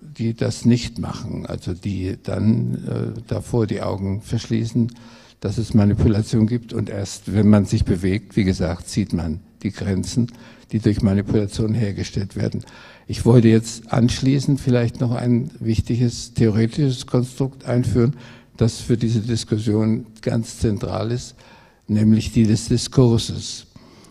die das nicht machen, also die dann äh, davor die Augen verschließen, dass es Manipulation gibt und erst wenn man sich bewegt, wie gesagt, sieht man die Grenzen, die durch Manipulation hergestellt werden. Ich wollte jetzt anschließend vielleicht noch ein wichtiges theoretisches Konstrukt einführen, das für diese Diskussion ganz zentral ist, nämlich die des Diskurses.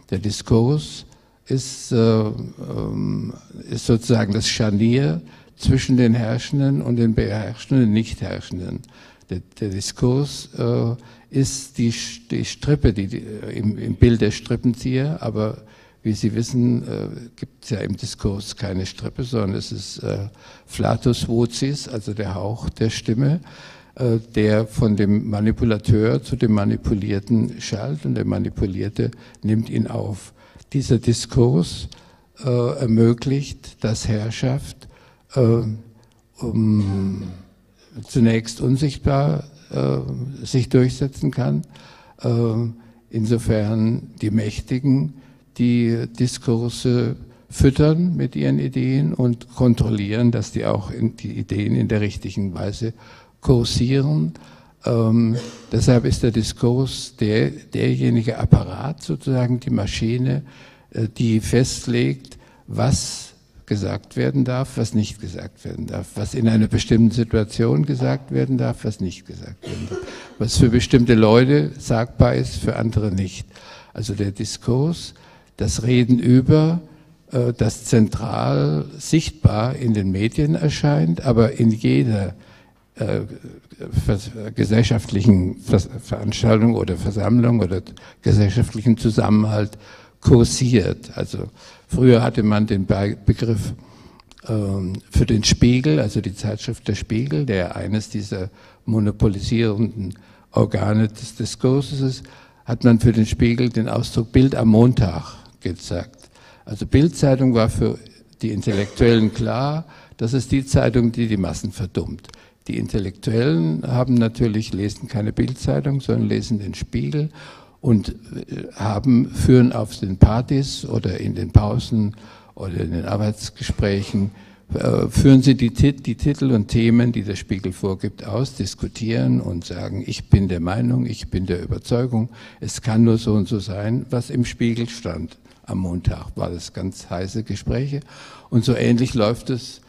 Der Diskurs ist, äh, ähm, ist sozusagen das Scharnier zwischen den Herrschenden und den Beherrschenden Nichtherrschenden. Der, der Diskurs äh, ist die, die Strippe, die, die im, im, Bild der Strippenzieher, aber wie Sie wissen, äh, gibt es ja im Diskurs keine Strippe, sondern es ist äh, Flatus vocis, also der Hauch der Stimme. Äh, der von dem Manipulateur zu dem Manipulierten schallt und der Manipulierte nimmt ihn auf. Dieser Diskurs äh, ermöglicht, dass Herrschaft äh, um, zunächst unsichtbar äh, sich durchsetzen kann, äh, insofern die Mächtigen die Diskurse füttern mit ihren Ideen und kontrollieren, dass die auch die Ideen in der richtigen Weise kursieren. Ähm, deshalb ist der Diskurs der, derjenige Apparat, sozusagen die Maschine, äh, die festlegt, was gesagt werden darf, was nicht gesagt werden darf, was in einer bestimmten Situation gesagt werden darf, was nicht gesagt werden darf, was für bestimmte Leute sagbar ist, für andere nicht. Also der Diskurs, das Reden über, äh, das zentral sichtbar in den Medien erscheint, aber in jeder äh, gesellschaftlichen Veranstaltung oder Versammlung oder gesellschaftlichen Zusammenhalt kursiert. Also früher hatte man den Begriff ähm, für den Spiegel, also die Zeitschrift Der Spiegel, der eines dieser monopolisierenden Organe des Diskurses ist, hat man für den Spiegel den Ausdruck Bild am Montag gesagt. Also Bildzeitung war für die Intellektuellen klar, das ist die Zeitung, die die Massen verdummt. Die Intellektuellen haben natürlich, lesen keine Bildzeitung, sondern lesen den Spiegel und äh, haben, führen auf den Partys oder in den Pausen oder in den Arbeitsgesprächen, äh, führen sie die, die, Titel und Themen, die der Spiegel vorgibt, aus, diskutieren und sagen, ich bin der Meinung, ich bin der Überzeugung, es kann nur so und so sein, was im Spiegel stand. Am Montag war das ganz heiße Gespräche und so ähnlich läuft es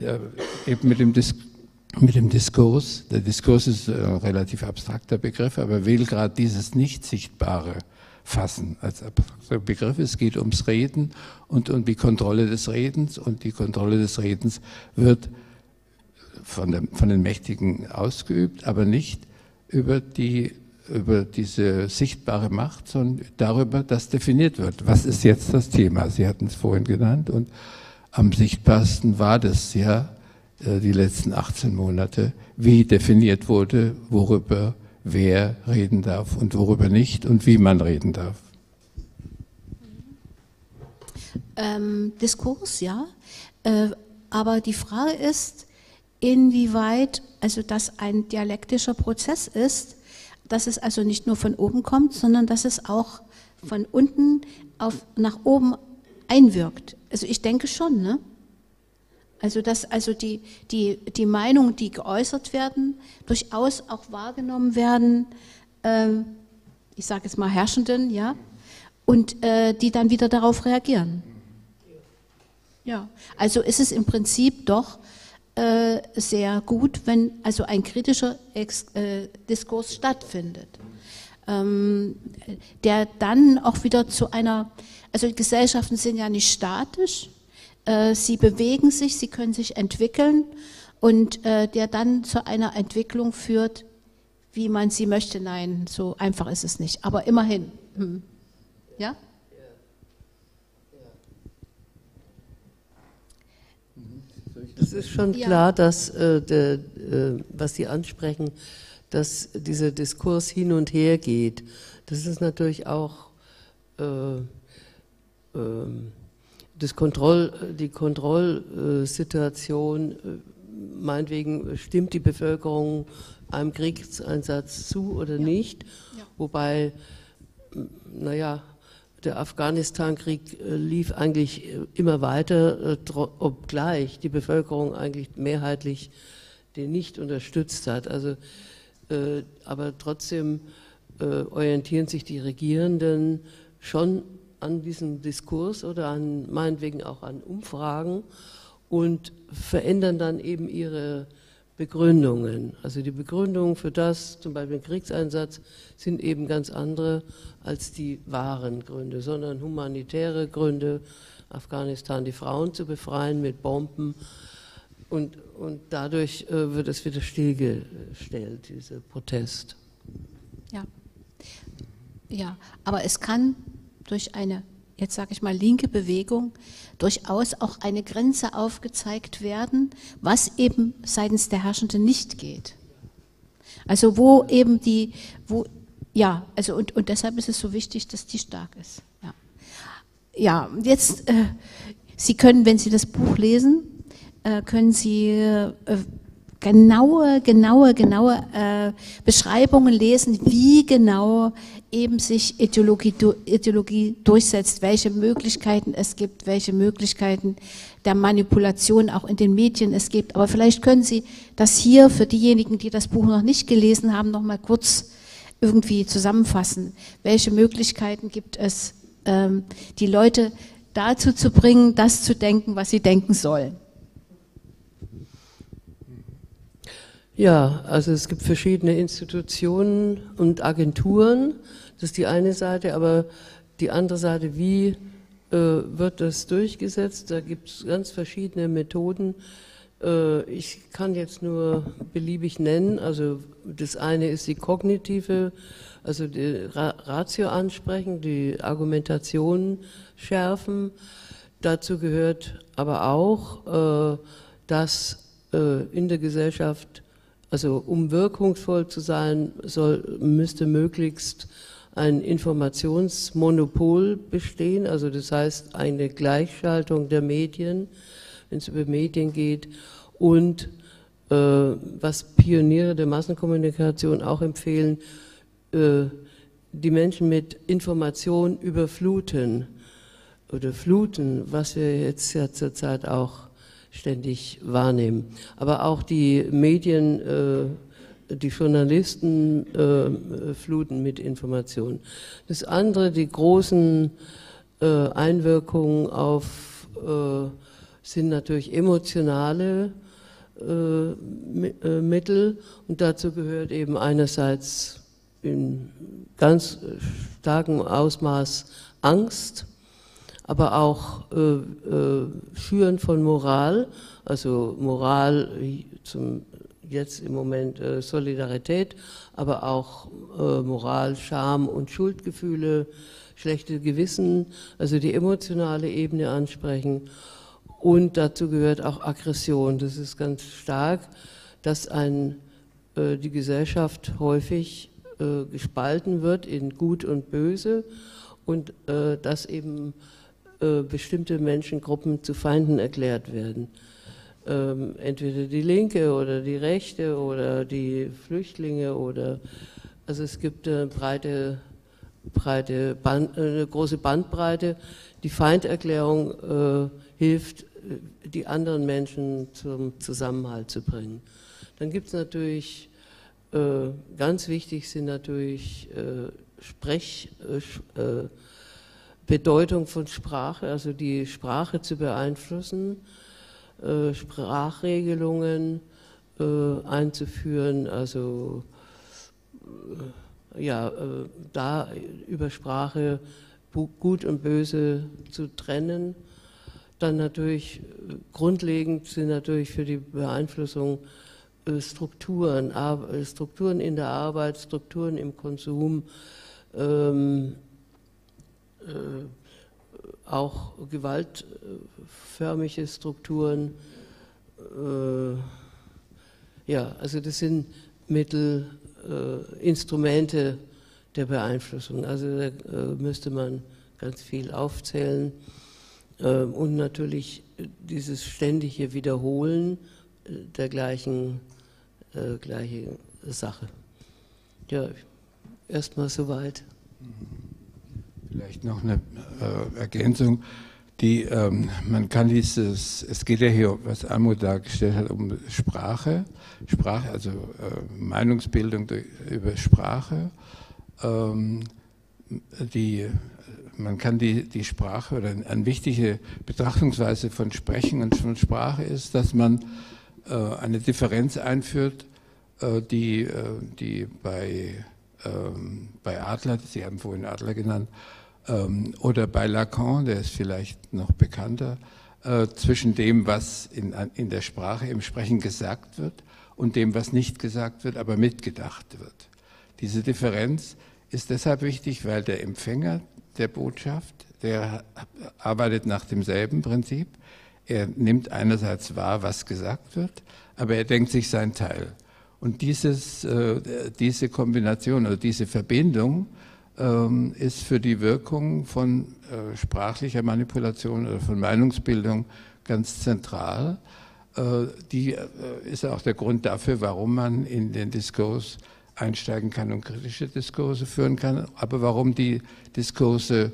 äh, eben mit dem Diskurs mit dem Diskurs. Der Diskurs ist ein relativ abstrakter Begriff, aber will gerade dieses Nicht-Sichtbare fassen als abstrakter Begriff. Es geht ums Reden und um die Kontrolle des Redens und die Kontrolle des Redens wird von, der, von den Mächtigen ausgeübt, aber nicht über, die, über diese sichtbare Macht, sondern darüber, dass definiert wird. Was ist jetzt das Thema? Sie hatten es vorhin genannt und am sichtbarsten war das ja äh, die letzten 18 Monate, wie definiert wurde, worüber wer reden darf und worüber nicht und wie man reden darf. Ähm, Diskurs, ja. Äh, aber die Frage ist, inwieweit, also dass ein dialektischer Prozess ist, dass es also nicht nur von oben kommt, sondern dass es auch von unten auf, nach oben einwirkt. Also ich denke schon, ne? Also dass also die, die, die Meinungen, die geäußert werden, durchaus auch wahrgenommen werden, ähm, ich sage jetzt mal Herrschenden, ja, und äh, die dann wieder darauf reagieren. Ja, also ist es im Prinzip doch äh, sehr gut, wenn also ein kritischer Ex äh, Diskurs stattfindet, ähm, der dann auch wieder zu einer, also Gesellschaften sind ja nicht statisch, äh, sie bewegen sich, sie können sich entwickeln und äh, der dann zu einer Entwicklung führt, wie man sie möchte. Nein, so einfach ist es nicht, aber immerhin. Hm. Ja? Es ist schon klar, dass, äh, der, äh, was Sie ansprechen, dass dieser Diskurs hin und her geht. Das ist natürlich auch äh, ähm, das Kontroll, die Kontrollsituation, äh, meinetwegen stimmt die Bevölkerung einem Kriegseinsatz zu oder ja. nicht, ja. wobei, naja, der Afghanistan-Krieg äh, lief eigentlich äh, immer weiter, obgleich die Bevölkerung eigentlich mehrheitlich den nicht unterstützt hat. Also, aber trotzdem orientieren sich die Regierenden schon an diesem Diskurs oder an meinetwegen auch an Umfragen und verändern dann eben ihre Begründungen. Also die Begründungen für das, zum Beispiel Kriegseinsatz, sind eben ganz andere als die wahren Gründe, sondern humanitäre Gründe, Afghanistan die Frauen zu befreien mit Bomben. Und, und dadurch äh, wird es wieder stillgestellt, dieser Protest. Ja. Ja, aber es kann durch eine, jetzt sage ich mal, linke Bewegung durchaus auch eine Grenze aufgezeigt werden, was eben seitens der Herrschenden nicht geht. Also wo eben die, wo, ja, also und, und deshalb ist es so wichtig, dass die stark ist. Ja, ja jetzt, äh, Sie können, wenn Sie das Buch lesen, äh, können Sie äh, genaue, genaue, genaue äh, Beschreibungen lesen, wie genau eben sich Ideologie, Ideologie durchsetzt, welche Möglichkeiten es gibt, welche Möglichkeiten der Manipulation auch in den Medien es gibt. Aber vielleicht können Sie das hier für diejenigen, die das Buch noch nicht gelesen haben, noch mal kurz irgendwie zusammenfassen. Welche Möglichkeiten gibt es, ähm, die Leute dazu zu bringen, das zu denken, was sie denken sollen? Ja, also es gibt verschiedene Institutionen und Agenturen, das ist die eine Seite, aber die andere Seite, wie äh, wird das durchgesetzt? Da gibt es ganz verschiedene Methoden. Äh, ich kann jetzt nur beliebig nennen, also das eine ist die kognitive, also die Ratio ansprechen, die Argumentation schärfen. Dazu gehört aber auch, äh, dass äh, in der Gesellschaft also um wirkungsvoll zu sein, soll, müsste möglichst ein Informationsmonopol bestehen, also das heißt eine Gleichschaltung der Medien, wenn es über Medien geht. Und äh, was Pioniere der Massenkommunikation auch empfehlen, äh, die Menschen mit Information überfluten oder fluten, was wir jetzt ja zurzeit auch ständig wahrnehmen. Aber auch die Medien, äh, die Journalisten äh, fluten mit Informationen. Das andere, die großen äh, Einwirkungen auf, sind natürlich emotionale Mittel und dazu gehört eben einerseits in ganz starkem Ausmaß Angst, aber auch äh, äh, Schüren von Moral, also Moral zum jetzt im Moment äh, Solidarität, aber auch äh, Moral, Scham und Schuldgefühle, schlechte Gewissen, also die emotionale Ebene ansprechen. Und dazu gehört auch Aggression. Das ist ganz stark, dass ein, äh, die Gesellschaft häufig äh, gespalten wird in Gut und Böse und äh, dass eben äh, bestimmte Menschengruppen zu Feinden erklärt werden. Ähm, entweder die Linke oder die Rechte oder die Flüchtlinge oder also es gibt eine breite, breite Band, eine große Bandbreite. Die Feinderklärung äh, hilft, äh, die anderen Menschen zum Zusammenhalt zu bringen. Dann gibt es natürlich, äh, ganz wichtig sind natürlich äh, Sprech, äh, Bedeutung von Sprache, also die Sprache zu beeinflussen, äh, Sprachregelungen äh, einzuführen, also äh, ja, äh, da über Sprache gut und böse zu trennen. Dann natürlich äh, grundlegend sind natürlich für die Beeinflussung Strukturen, Strukturen in der Arbeit, Strukturen im Konsum, ähm, äh, auch gewaltförmige Strukturen. Äh, ja, also das sind Mittel, äh, Instrumente der Beeinflussung. Also da müsste man ganz viel aufzählen. und natürlich dieses ständige Wiederholen der gleichen, gleichen Sache. Ja, erstmal soweit. Mhm. Vielleicht noch eine äh, Ergänzung. Die, ähm, man kann dieses, es geht ja hier, was Amut dargestellt hat, um Sprache, Sprache, also äh, Meinungsbildung durch, über Sprache. Ähm, die, man kann die, die Sprache oder eine wichtige Betrachtungsweise von Sprechen und von Sprache ist, dass man äh, eine Differenz einführt, äh, die, äh, die bei, ähm, bei Adler, Sie haben vorhin Adler genannt, oder bei Lacan, der ist vielleicht noch bekannter, äh, zwischen dem, was in, in der Sprache im Sprechen gesagt wird und dem, was nicht gesagt wird, aber mitgedacht wird. Diese Differenz ist deshalb wichtig, weil der Empfänger der Botschaft, der arbeitet nach demselben Prinzip. Er nimmt einerseits wahr, was gesagt wird, aber er denkt sich sein Teil. Und dieses, äh, diese Kombination oder diese Verbindung ähm, ist für die Wirkung von äh, sprachlicher Manipulation oder von Meinungsbildung ganz zentral. Äh, die äh, ist auch der Grund dafür, warum man in den Diskurs einsteigen kann und kritische Diskurse führen kann, aber warum die Diskurse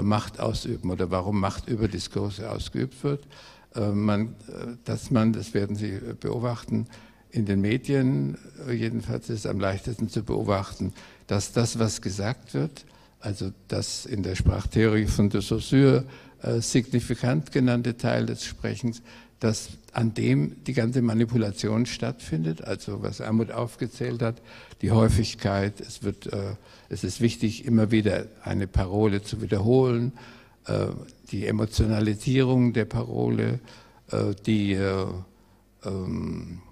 Macht ausüben oder warum Macht über Diskurse ausgeübt wird. Man, dass man, das werden Sie beobachten, in den Medien jedenfalls ist am leichtesten zu beobachten, dass das, was gesagt wird, also das in der Sprachtheorie von de Saussure äh, signifikant genannte Teil des Sprechens, dass an dem die ganze Manipulation stattfindet, also was Armut aufgezählt hat, die Häufigkeit, es, wird, äh, es ist wichtig, immer wieder eine Parole zu wiederholen, äh, die Emotionalisierung der Parole, äh, die äh, ähm, äh,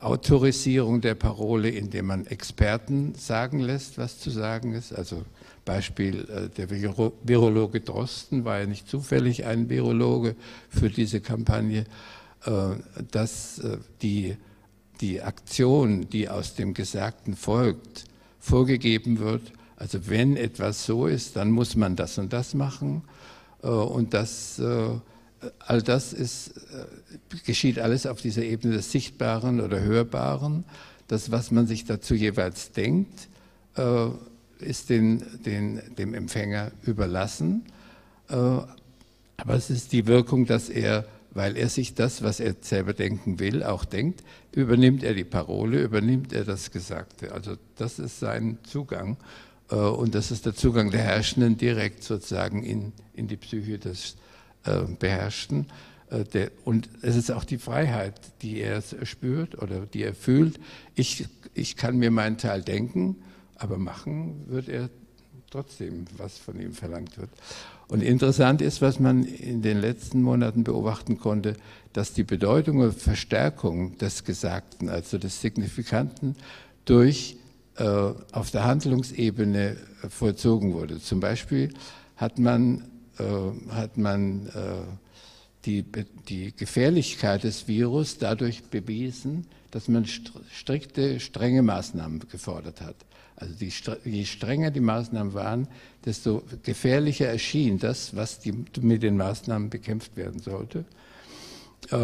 Autorisierung der Parole, indem man Experten sagen lässt, was zu sagen ist. Also Beispiel äh, der Virologe Drosten war ja nicht zufällig ein Virologe für diese Kampagne, äh, dass die, die Aktion, die aus dem Gesagten folgt, vorgegeben wird. Also wenn etwas so ist, dann muss man das und das machen. Und das all das ist, äh, geschieht alles auf dieser Ebene des Sichtbaren oder Hörbaren. Das, was man sich dazu jeweils denkt, äh, ist den, den, dem Empfänger überlassen. Äh, aber es ist die Wirkung, dass er, weil er sich das, was er selber denken will, auch denkt, übernimmt er die Parole, übernimmt er das Gesagte. Also das ist sein Zugang. Und das ist der Zugang der Herrschenden direkt sozusagen in, in die Psyche des äh, Beherrschten. Äh, und es ist auch die Freiheit, die er spürt oder die er fühlt. Ich, ich kann mir meinen Teil denken, aber machen wird er trotzdem, was von ihm verlangt wird. Und interessant ist, was man in den letzten Monaten beobachten konnte, dass die Bedeutung und Verstärkung des Gesagten, also des Signifikanten, durch äh, auf der Handlungsebene vollzogen wurde. Zum Beispiel hat man, hat man äh, die, die Gefährlichkeit des Virus dadurch bewiesen, dass man strikte, strenge Maßnahmen gefordert hat. Also die, je strenger die Maßnahmen waren, desto gefährlicher erschien das, was die, mit den Maßnahmen bekämpft werden sollte. Äh,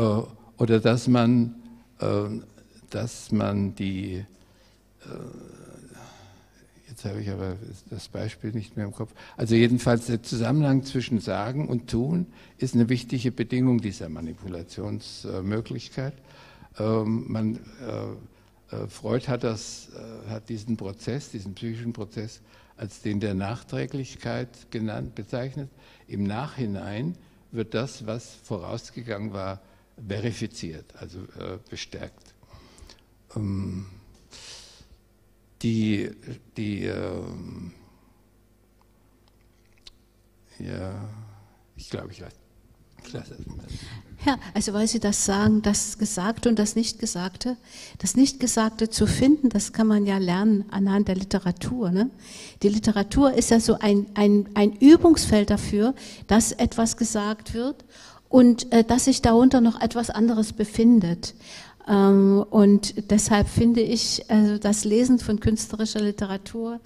oder dass man, äh, dass man die, äh, jetzt habe ich aber das Beispiel nicht mehr im Kopf, also jedenfalls der Zusammenhang zwischen Sagen und Tun ist eine wichtige Bedingung dieser Manipulationsmöglichkeit. Ähm, man äh, Freud hat, das, äh, hat diesen Prozess, diesen psychischen Prozess als den der Nachträglichkeit genannt, bezeichnet. Im Nachhinein wird das, was vorausgegangen war, verifiziert, also äh, bestärkt. Ähm, die, die ähm, ja, ich glaube, ich weiß Klasse. Ja, also weil Sie das sagen, das Gesagte und das Nichtgesagte. Das Nichtgesagte zu finden, das kann man ja lernen anhand der Literatur. Ne? Die Literatur ist ja so ein, ein, ein Übungsfeld dafür, dass etwas gesagt wird und äh, dass sich darunter noch etwas anderes befindet. Ähm, und deshalb finde ich, also das Lesen von künstlerischer Literatur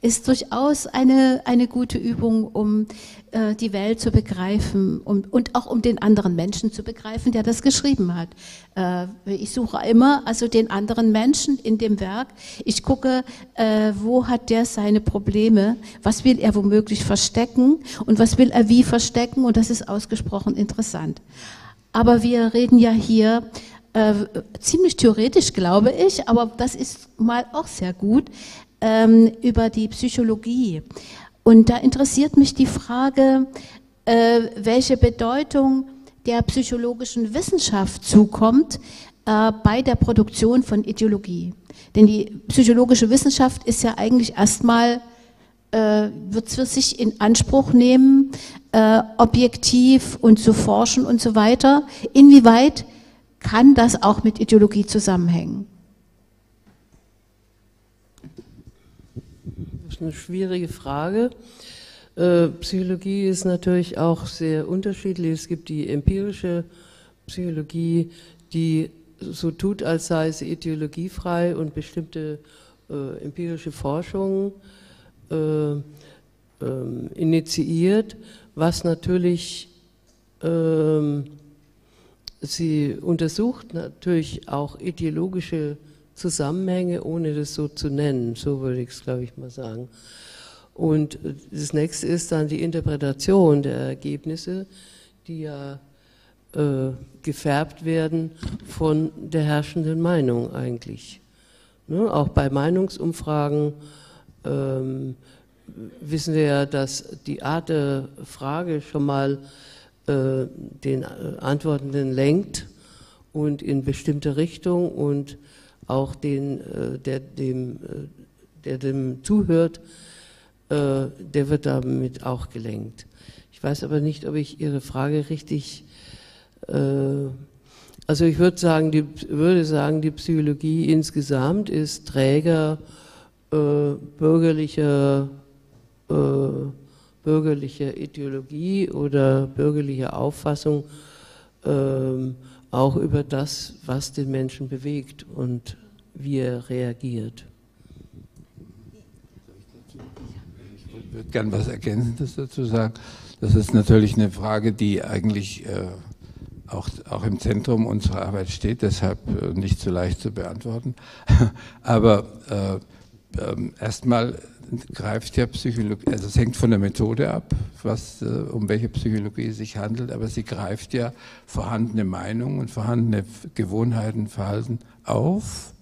ist durchaus eine, eine gute Übung, um äh, die Welt zu begreifen um, und auch um den anderen Menschen zu begreifen, der das geschrieben hat. Äh, ich suche immer also den anderen Menschen in dem Werk. Ich gucke, äh, wo hat der seine Probleme, was will er womöglich verstecken und was will er wie verstecken und das ist ausgesprochen interessant. Aber wir reden ja hier äh, ziemlich theoretisch, glaube ich, aber das ist mal auch sehr gut, ähm, über die Psychologie. Und da interessiert mich die Frage, äh, welche Bedeutung der psychologischen Wissenschaft zukommt äh, bei der Produktion von Ideologie. Denn die psychologische Wissenschaft ist ja eigentlich erstmal, äh, wird es für sich in Anspruch nehmen, äh, objektiv und zu forschen und so weiter. Inwieweit kann das auch mit Ideologie zusammenhängen? Das ist eine schwierige Frage. Äh, Psychologie ist natürlich auch sehr unterschiedlich. Es gibt die empirische Psychologie, die so tut, als sei sie ideologiefrei und bestimmte äh, empirische Forschungen äh, ähm, initiiert, was natürlich ähm, Sie untersucht natürlich auch ideologische Zusammenhänge, ohne das so zu nennen, so würde ich es, glaube ich, mal sagen. Und das nächste ist dann die Interpretation der Ergebnisse, die ja äh, gefärbt werden von der herrschenden Meinung eigentlich. Ne? Auch bei Meinungsumfragen ähm, wissen wir ja, dass die Art der Frage schon mal äh, den äh, Antwortenden lenkt und in bestimmte Richtung und auch den, äh, der dem, der dem zuhört, der wird damit auch gelenkt. Ich weiß aber nicht, ob ich Ihre Frage richtig, also ich würde sagen, die, würde sagen, die Psychologie insgesamt ist Träger bürgerlicher bürgerliche Ideologie oder bürgerliche Auffassung ähm, auch über das, was den Menschen bewegt und wie er reagiert. Ich würde gerne was Ergänzendes dazu sagen. Das ist natürlich eine Frage, die eigentlich äh, auch, auch im Zentrum unserer Arbeit steht, deshalb äh, nicht so leicht zu beantworten. Aber äh, ähm, erstmal greift ja Psychologie, also es hängt von der Methode ab, was, äh, um welche Psychologie es sich handelt, aber sie greift ja vorhandene Meinungen und vorhandene Gewohnheiten, Verhalten auf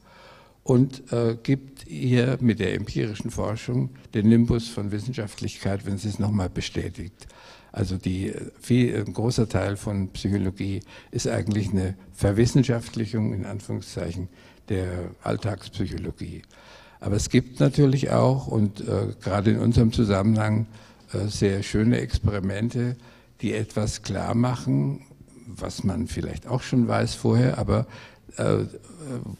und äh, gibt ihr mit der empirischen Forschung den Nimbus von Wissenschaftlichkeit, wenn sie es nochmal bestätigt. Also die, viel, ein großer Teil von Psychologie ist eigentlich eine Verwissenschaftlichung in Anführungszeichen der Alltagspsychologie. Aber es gibt natürlich auch, und äh, gerade in unserem Zusammenhang, äh, sehr schöne Experimente, die etwas klar machen, was man vielleicht auch schon weiß vorher, aber äh,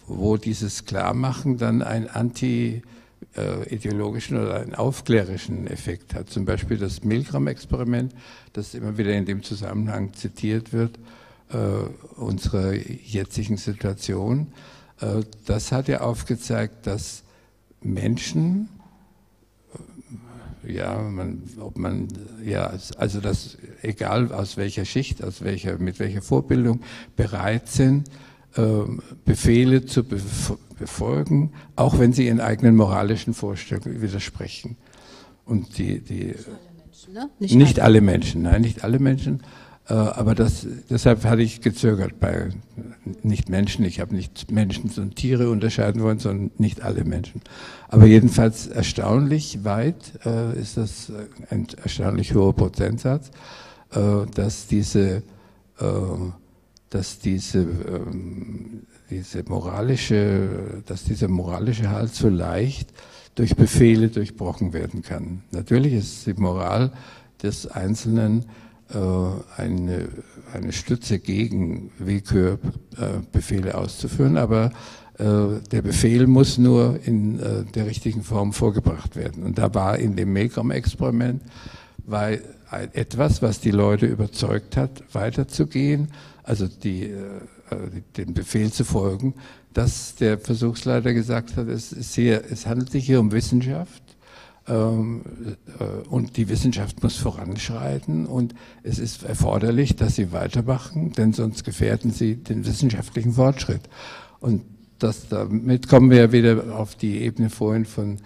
wo dieses Klarmachen dann einen anti-ideologischen oder einen aufklärerischen Effekt hat. Zum Beispiel das Milgram-Experiment, das immer wieder in dem Zusammenhang zitiert wird, äh, unserer jetzigen Situation. Äh, das hat ja aufgezeigt, dass Menschen, ja, man, ob man, ja, also das, egal aus welcher Schicht, aus welcher, mit welcher Vorbildung, bereit sind, ähm, Befehle zu befolgen, auch wenn sie ihren eigenen moralischen Vorstellungen widersprechen. Und die, die nicht, alle Menschen, ne? nicht, nicht alle Menschen, nein, nicht alle Menschen, äh, aber das, deshalb hatte ich gezögert bei nicht Menschen. Ich habe nicht Menschen und Tiere unterscheiden wollen, sondern nicht alle Menschen. Aber jedenfalls erstaunlich weit äh, ist das ein erstaunlich hoher Prozentsatz, äh, dass diese, äh, dass diese, ähm, diese moralische, dass dieser moralische Halt so leicht durch Befehle durchbrochen werden kann. Natürlich ist die Moral des Einzelnen äh, eine, eine Stütze gegen Willkürbefehle auszuführen, aber äh, der Befehl muss nur in äh, der richtigen Form vorgebracht werden. Und da war in dem Milgram-Experiment etwas, was die Leute überzeugt hat, weiterzugehen, also die, den Befehl zu folgen, dass der Versuchsleiter gesagt hat, es, hier, es handelt sich hier um Wissenschaft äh, und die Wissenschaft muss voranschreiten und es ist erforderlich, dass sie weitermachen, denn sonst gefährden sie den wissenschaftlichen Fortschritt. Und das, damit kommen wir ja wieder auf die Ebene vorhin von,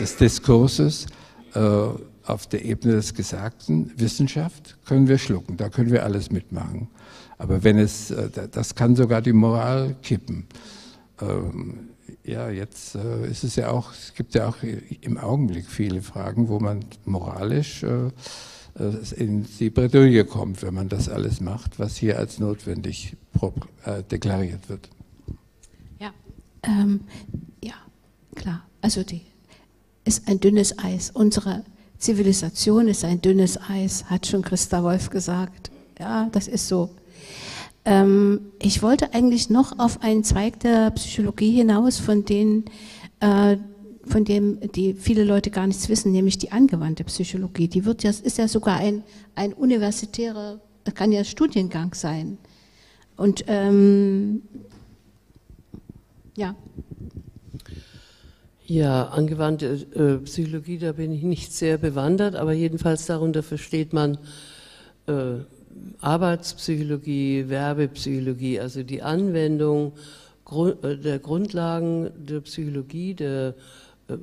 des Diskurses, äh, auf der Ebene des Gesagten. Wissenschaft können wir schlucken, da können wir alles mitmachen. Aber wenn es, äh, das kann sogar die Moral kippen. Ja, jetzt äh, ist es ja auch, es gibt ja auch im Augenblick viele Fragen, wo man moralisch äh, äh in die Bredouille kommt, wenn man das alles macht, was hier als notwendig äh, deklariert wird. Ja, ähm, ja, klar. Also die ist ein dünnes Eis. Unsere Zivilisation ist ein dünnes Eis, hat schon Christa Wolf gesagt. Ja, das ist so. Ähm, ich wollte eigentlich noch auf einen Zweig der Psychologie hinaus, von denen, äh, von dem die viele Leute gar nichts wissen, nämlich die angewandte Psychologie. Die wird ja, ist ja sogar ein, ein universitärer, kann ja Studiengang sein. Und ähm, ja. Ja, angewandte äh, Psychologie, da bin ich nicht sehr bewandert, aber jedenfalls darunter versteht man äh, Arbeitspsychologie, Werbepsychologie, also die Anwendung äh, der Grundlagen der Psychologie, der äh,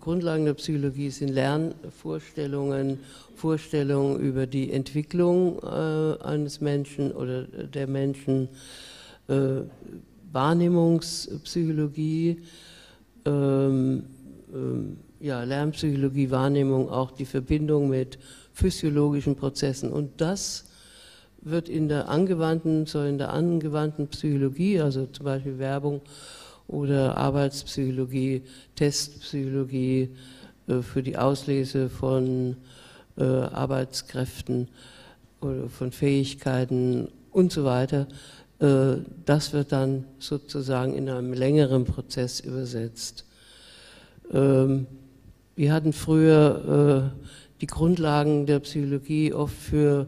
Grundlagen der Psychologie sind Lernvorstellungen, Vorstellungen über die Entwicklung äh, eines Menschen oder der Menschen, Wahrnehmungspsychologie, ähm, ähm, ja, Lernpsychologie, Wahrnehmung, auch die Verbindung mit physiologischen Prozessen. Und das wird in der angewandten, so in der angewandten Psychologie, also zum Beispiel Werbung oder Arbeitspsychologie, Testpsychologie äh, für die Auslese von äh, Arbeitskräften oder von Fähigkeiten und so weiter, äh, das wird dann sozusagen in einem längeren Prozess übersetzt. Ähm, wir hatten früher die Grundlagen der Psychologie oft für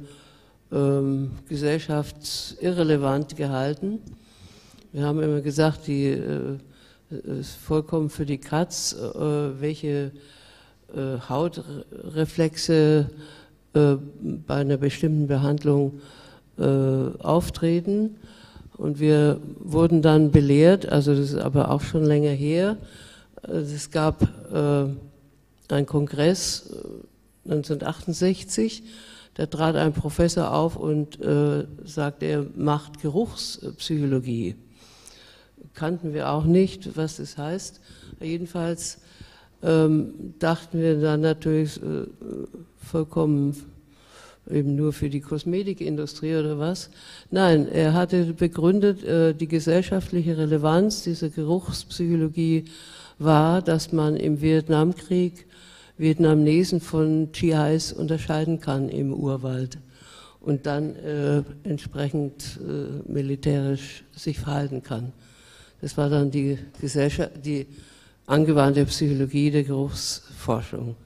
ähm, gesellschaftsirrelevant gehalten. Wir haben immer gesagt, die äh, ist vollkommen für die Katz, äh, welche äh, Hautreflexe äh, bei einer bestimmten Behandlung äh, auftreten. Und wir wurden dann belehrt, also das ist aber auch schon länger her, Also es gab äh, einen Kongress 1968, äh, da trat ein Professor auf und äh, sagte, er macht Geruchspsychologie. Kannten wir auch nicht, was das heißt. Jedenfalls ähm, dachten wir dann natürlich äh, vollkommen eben nur für die Kosmetikindustrie oder was. Nein, er hatte begründet, äh, die gesellschaftliche Relevanz dieser Geruchspsychologie war, dass man im Vietnamkrieg Vietnamesen von GIs unterscheiden kann im Urwald und dann äh, entsprechend äh, militärisch sich verhalten kann. Das war dann die Gesellschaft, die angewandte Psychologie der Geruchsforschung.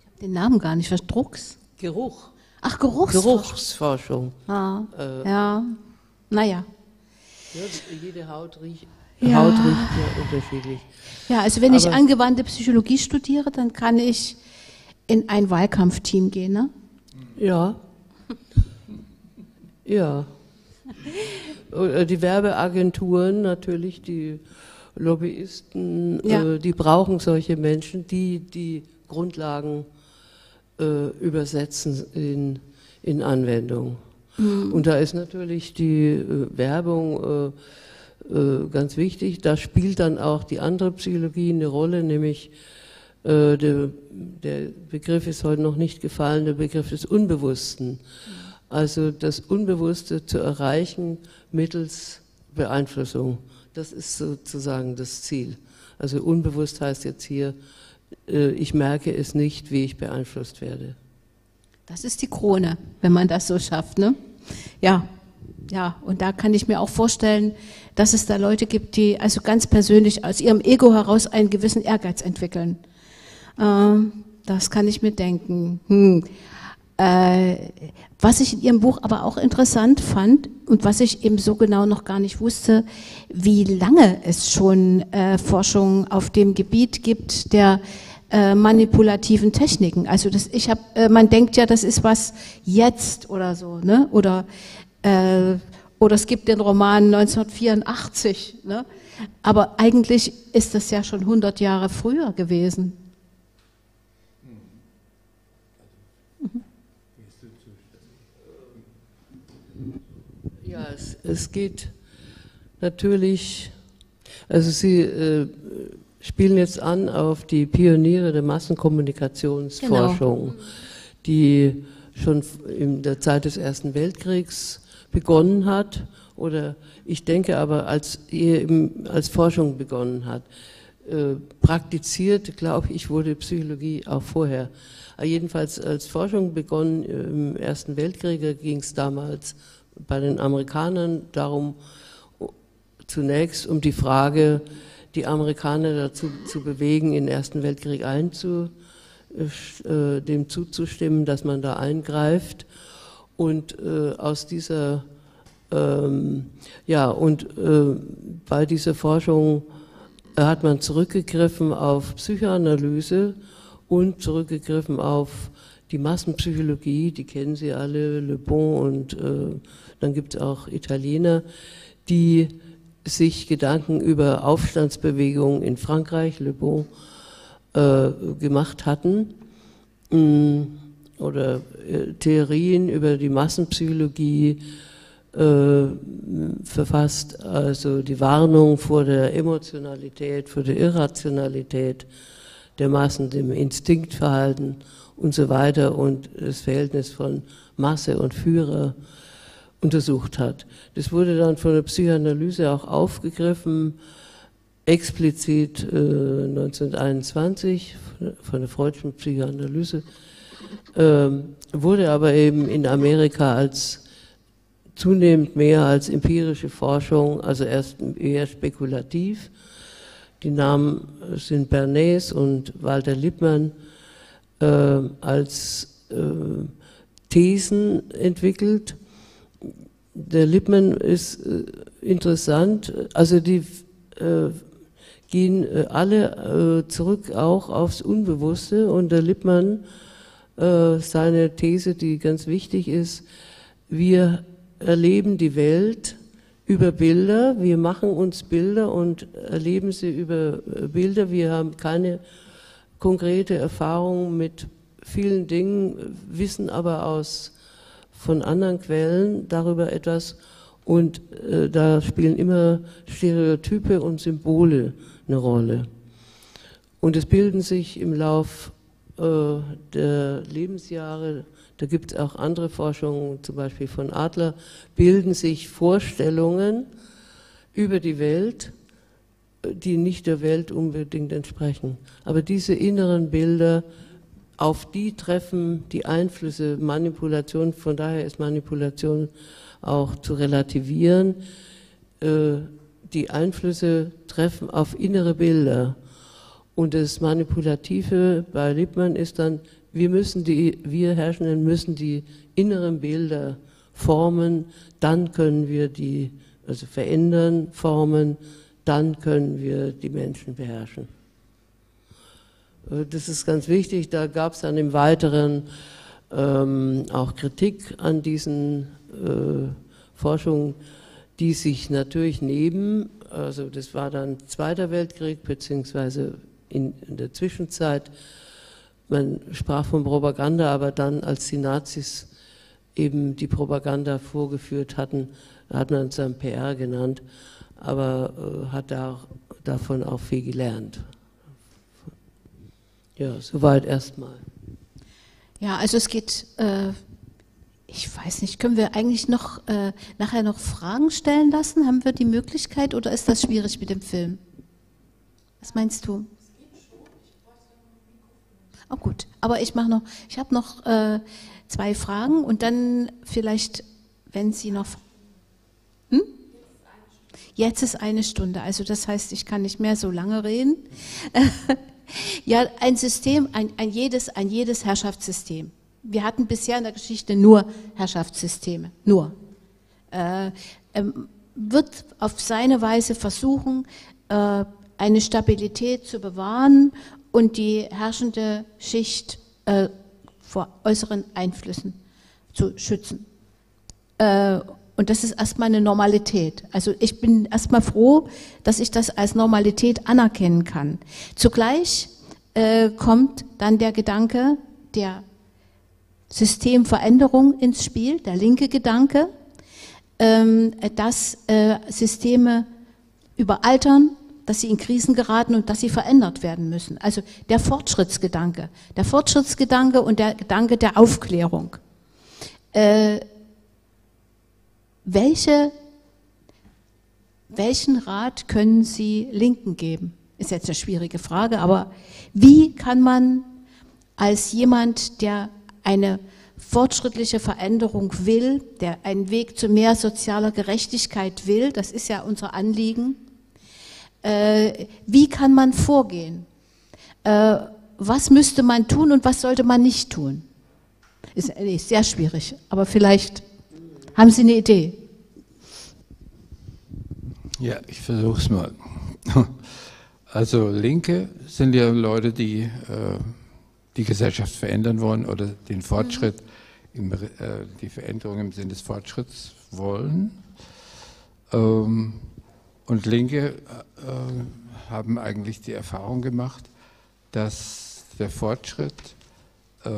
Ich habe den Namen gar nicht, was Drucks? Geruch. Ach, Geruchsforschung. Geruchsforschung. Ah, äh, ja, naja. Ja, jede Haut riecht, ja. Haut riecht ja unterschiedlich. Ja, also wenn Aber ich angewandte Psychologie studiere, dann kann ich in ein Wahlkampfteam gehen, ne? Ja. ja. Die Werbeagenturen natürlich, die Lobbyisten, ja. äh, die brauchen solche Menschen, die die Grundlagen äh, übersetzen in, in Anwendung. Mhm. Und da ist natürlich die äh, Werbung äh, ganz wichtig. Da spielt dann auch die andere Psychologie eine Rolle, nämlich äh, der, der, Begriff ist heute noch nicht gefallen, der Begriff des Unbewussten. Also das Unbewusste zu erreichen mittels Beeinflussung. Das ist sozusagen das Ziel. Also unbewusst heißt jetzt hier, äh, ich merke es nicht, wie ich beeinflusst werde. Das ist die Krone, wenn man das so schafft, ne? Ja, ja, und da kann ich mir auch vorstellen, dass es da Leute gibt, die also ganz persönlich aus ihrem Ego heraus einen gewissen Ehrgeiz entwickeln. Ähm, das kann ich mir denken. Hm. Äh, was ich in Ihrem Buch aber auch interessant fand und was ich eben so genau noch gar nicht wusste, wie lange es schon äh, Forschung auf dem Gebiet gibt der äh, manipulativen Techniken. Also das, ich habe, äh, man denkt ja, das ist was jetzt oder so, ne? Oder äh, oder es gibt den Roman 1984, ne? Aber eigentlich ist das ja schon 100 Jahre früher gewesen. Ja, es, es geht natürlich, also Sie äh, spielen jetzt an auf die Pioniere der Massenkommunikationsforschung, genau. die schon in der Zeit des Ersten Weltkriegs begonnen hat oder ich denke aber als, als Forschung begonnen hat. Äh, praktiziert, glaube ich, wurde Psychologie auch vorher. Jedenfalls als Forschung begonnen im Ersten Weltkrieg ging es damals bei den Amerikanern darum, zunächst um die Frage, die Amerikaner dazu zu bewegen, in den Ersten Weltkrieg einzu, äh, dem zuzustimmen, dass man da eingreift. Und äh, aus dieser, ähm, ja, und äh, bei dieser Forschung hat man zurückgegriffen auf Psychoanalyse und zurückgegriffen auf die Massenpsychologie, die kennen Sie alle, Le Bon und äh, dann gibt es auch Italiener, die sich Gedanken über Aufstandsbewegungen in Frankreich, Le Bon, äh, gemacht hatten. Mm, oder äh, Theorien über die Massenpsychologie äh, verfasst, also die Warnung vor der Emotionalität, vor der Irrationalität der Massen, dem Instinktverhalten und so weiter und das Verhältnis von Masse und Führer untersucht hat. Das wurde dann von der Psychoanalyse auch aufgegriffen, explizit äh, 1921 von der freudschen Psychoanalyse, äh, wurde aber eben in Amerika als zunehmend mehr als empirische Forschung, also erst eher spekulativ. Die Namen sind Bernays und Walter Lippmann äh, als äh, Thesen entwickelt. Der Lippmann ist äh, interessant, also die äh, gehen äh, alle äh, zurück auch aufs Unbewusste und der Lippmann, seine These, die ganz wichtig ist, wir erleben die Welt über Bilder. Wir machen uns Bilder und erleben sie über äh, Bilder. Wir haben keine konkrete Erfahrung mit vielen Dingen, wissen aber aus von anderen Quellen darüber etwas und äh, da spielen immer Stereotype und Symbole eine Rolle. Und es bilden sich im Lauf äh, der Lebensjahre da gibt es auch andere Forschungen, zum Beispiel von Adler, bilden sich Vorstellungen über die Welt, die nicht der Welt unbedingt entsprechen. Aber diese inneren Bilder, auf die treffen die Einflüsse Manipulation, von daher ist Manipulation auch zu relativieren. Äh, die Einflüsse treffen auf innere Bilder. Und das Manipulative bei Lippmann ist dann wir müssen die, wir Herrschenden müssen die inneren Bilder formen, dann können wir die, also verändern, formen, dann können wir die Menschen beherrschen. Äh, das ist ganz wichtig. Da gab es dann im Weiteren ähm, auch Kritik an diesen äh, Forschungen, die sich natürlich neben, also das war dann Zweiter Weltkrieg, beziehungsweise in, in der Zwischenzeit, man sprach von Propaganda, aber dann, als die Nazis eben die Propaganda vorgeführt hatten, hat man es dann PR genannt, aber äh, hat da, davon auch viel gelernt. Ja, soweit erstmal. Ja, also es geht, äh, ich weiß nicht, können wir eigentlich noch äh, nachher noch Fragen stellen lassen? Haben wir die Möglichkeit oder ist das schwierig mit dem Film? Was meinst du? Oh gut, aber ich mache noch, ich habe noch äh, zwei Fragen und dann vielleicht, wenn Sie noch. Hm? Jetzt ist eine Stunde, also das heißt, ich kann nicht mehr so lange reden. ja, ein System, ein, ein, jedes, ein jedes Herrschaftssystem. Wir hatten bisher in der Geschichte nur Herrschaftssysteme, nur. Äh, ähm, wird auf seine Weise versuchen, äh, eine Stabilität zu bewahren und die herrschende Schicht äh, vor äußeren Einflüssen zu schützen. Äh, und das ist erstmal eine Normalität. Also ich bin erstmal froh, dass ich das als Normalität anerkennen kann. Zugleich äh, kommt dann der Gedanke der Systemveränderung ins Spiel, der linke Gedanke, ähm, dass äh, Systeme überaltern, dass sie in Krisen geraten und dass sie verändert werden müssen. Also der Fortschrittsgedanke, der Fortschrittsgedanke und der Gedanke der Aufklärung. Äh, welche, welchen Rat können Sie Linken geben? Ist jetzt eine schwierige Frage, aber wie kann man als jemand, der eine fortschrittliche Veränderung will, der einen Weg zu mehr sozialer Gerechtigkeit will, das ist ja unser Anliegen, äh, wie kann man vorgehen? Äh, was müsste man tun und was sollte man nicht tun? Ist, ist sehr schwierig, aber vielleicht haben Sie eine Idee. Ja, ich versuche es mal. Also Linke sind ja Leute, die äh, die Gesellschaft verändern wollen oder den Fortschritt, im, äh, die Veränderung im Sinne des Fortschritts wollen. Ähm, und Linke äh, haben eigentlich die Erfahrung gemacht, dass der Fortschritt äh,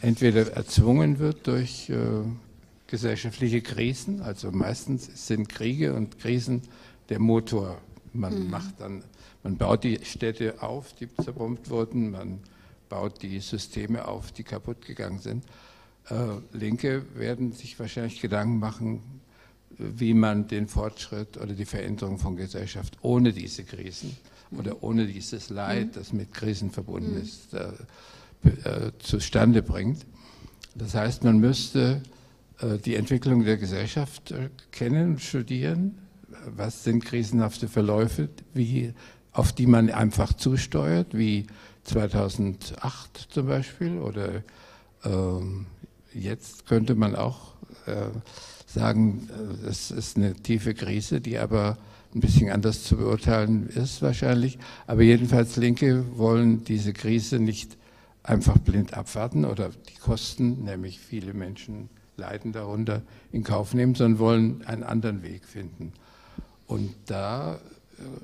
entweder erzwungen wird durch äh, gesellschaftliche Krisen, also meistens sind Kriege und Krisen der Motor. Man mhm. macht dann, man baut die Städte auf, die zerbombt wurden, man baut die Systeme auf, die kaputt gegangen sind. Äh, Linke werden sich wahrscheinlich Gedanken machen, wie man den Fortschritt oder die Veränderung von Gesellschaft ohne diese Krisen oder ohne dieses Leid, mhm. das mit Krisen verbunden mhm. ist, äh, äh, zustande bringt. Das heißt, man müsste äh, die Entwicklung der Gesellschaft äh, kennen, studieren. Was sind krisenhafte Verläufe, wie, auf die man einfach zusteuert, wie 2008 zum Beispiel oder ähm, jetzt könnte man auch äh, sagen, es ist eine tiefe Krise, die aber ein bisschen anders zu beurteilen ist wahrscheinlich. Aber jedenfalls Linke wollen diese Krise nicht einfach blind abwarten oder die Kosten, nämlich viele Menschen leiden darunter, in Kauf nehmen, sondern wollen einen anderen Weg finden. Und da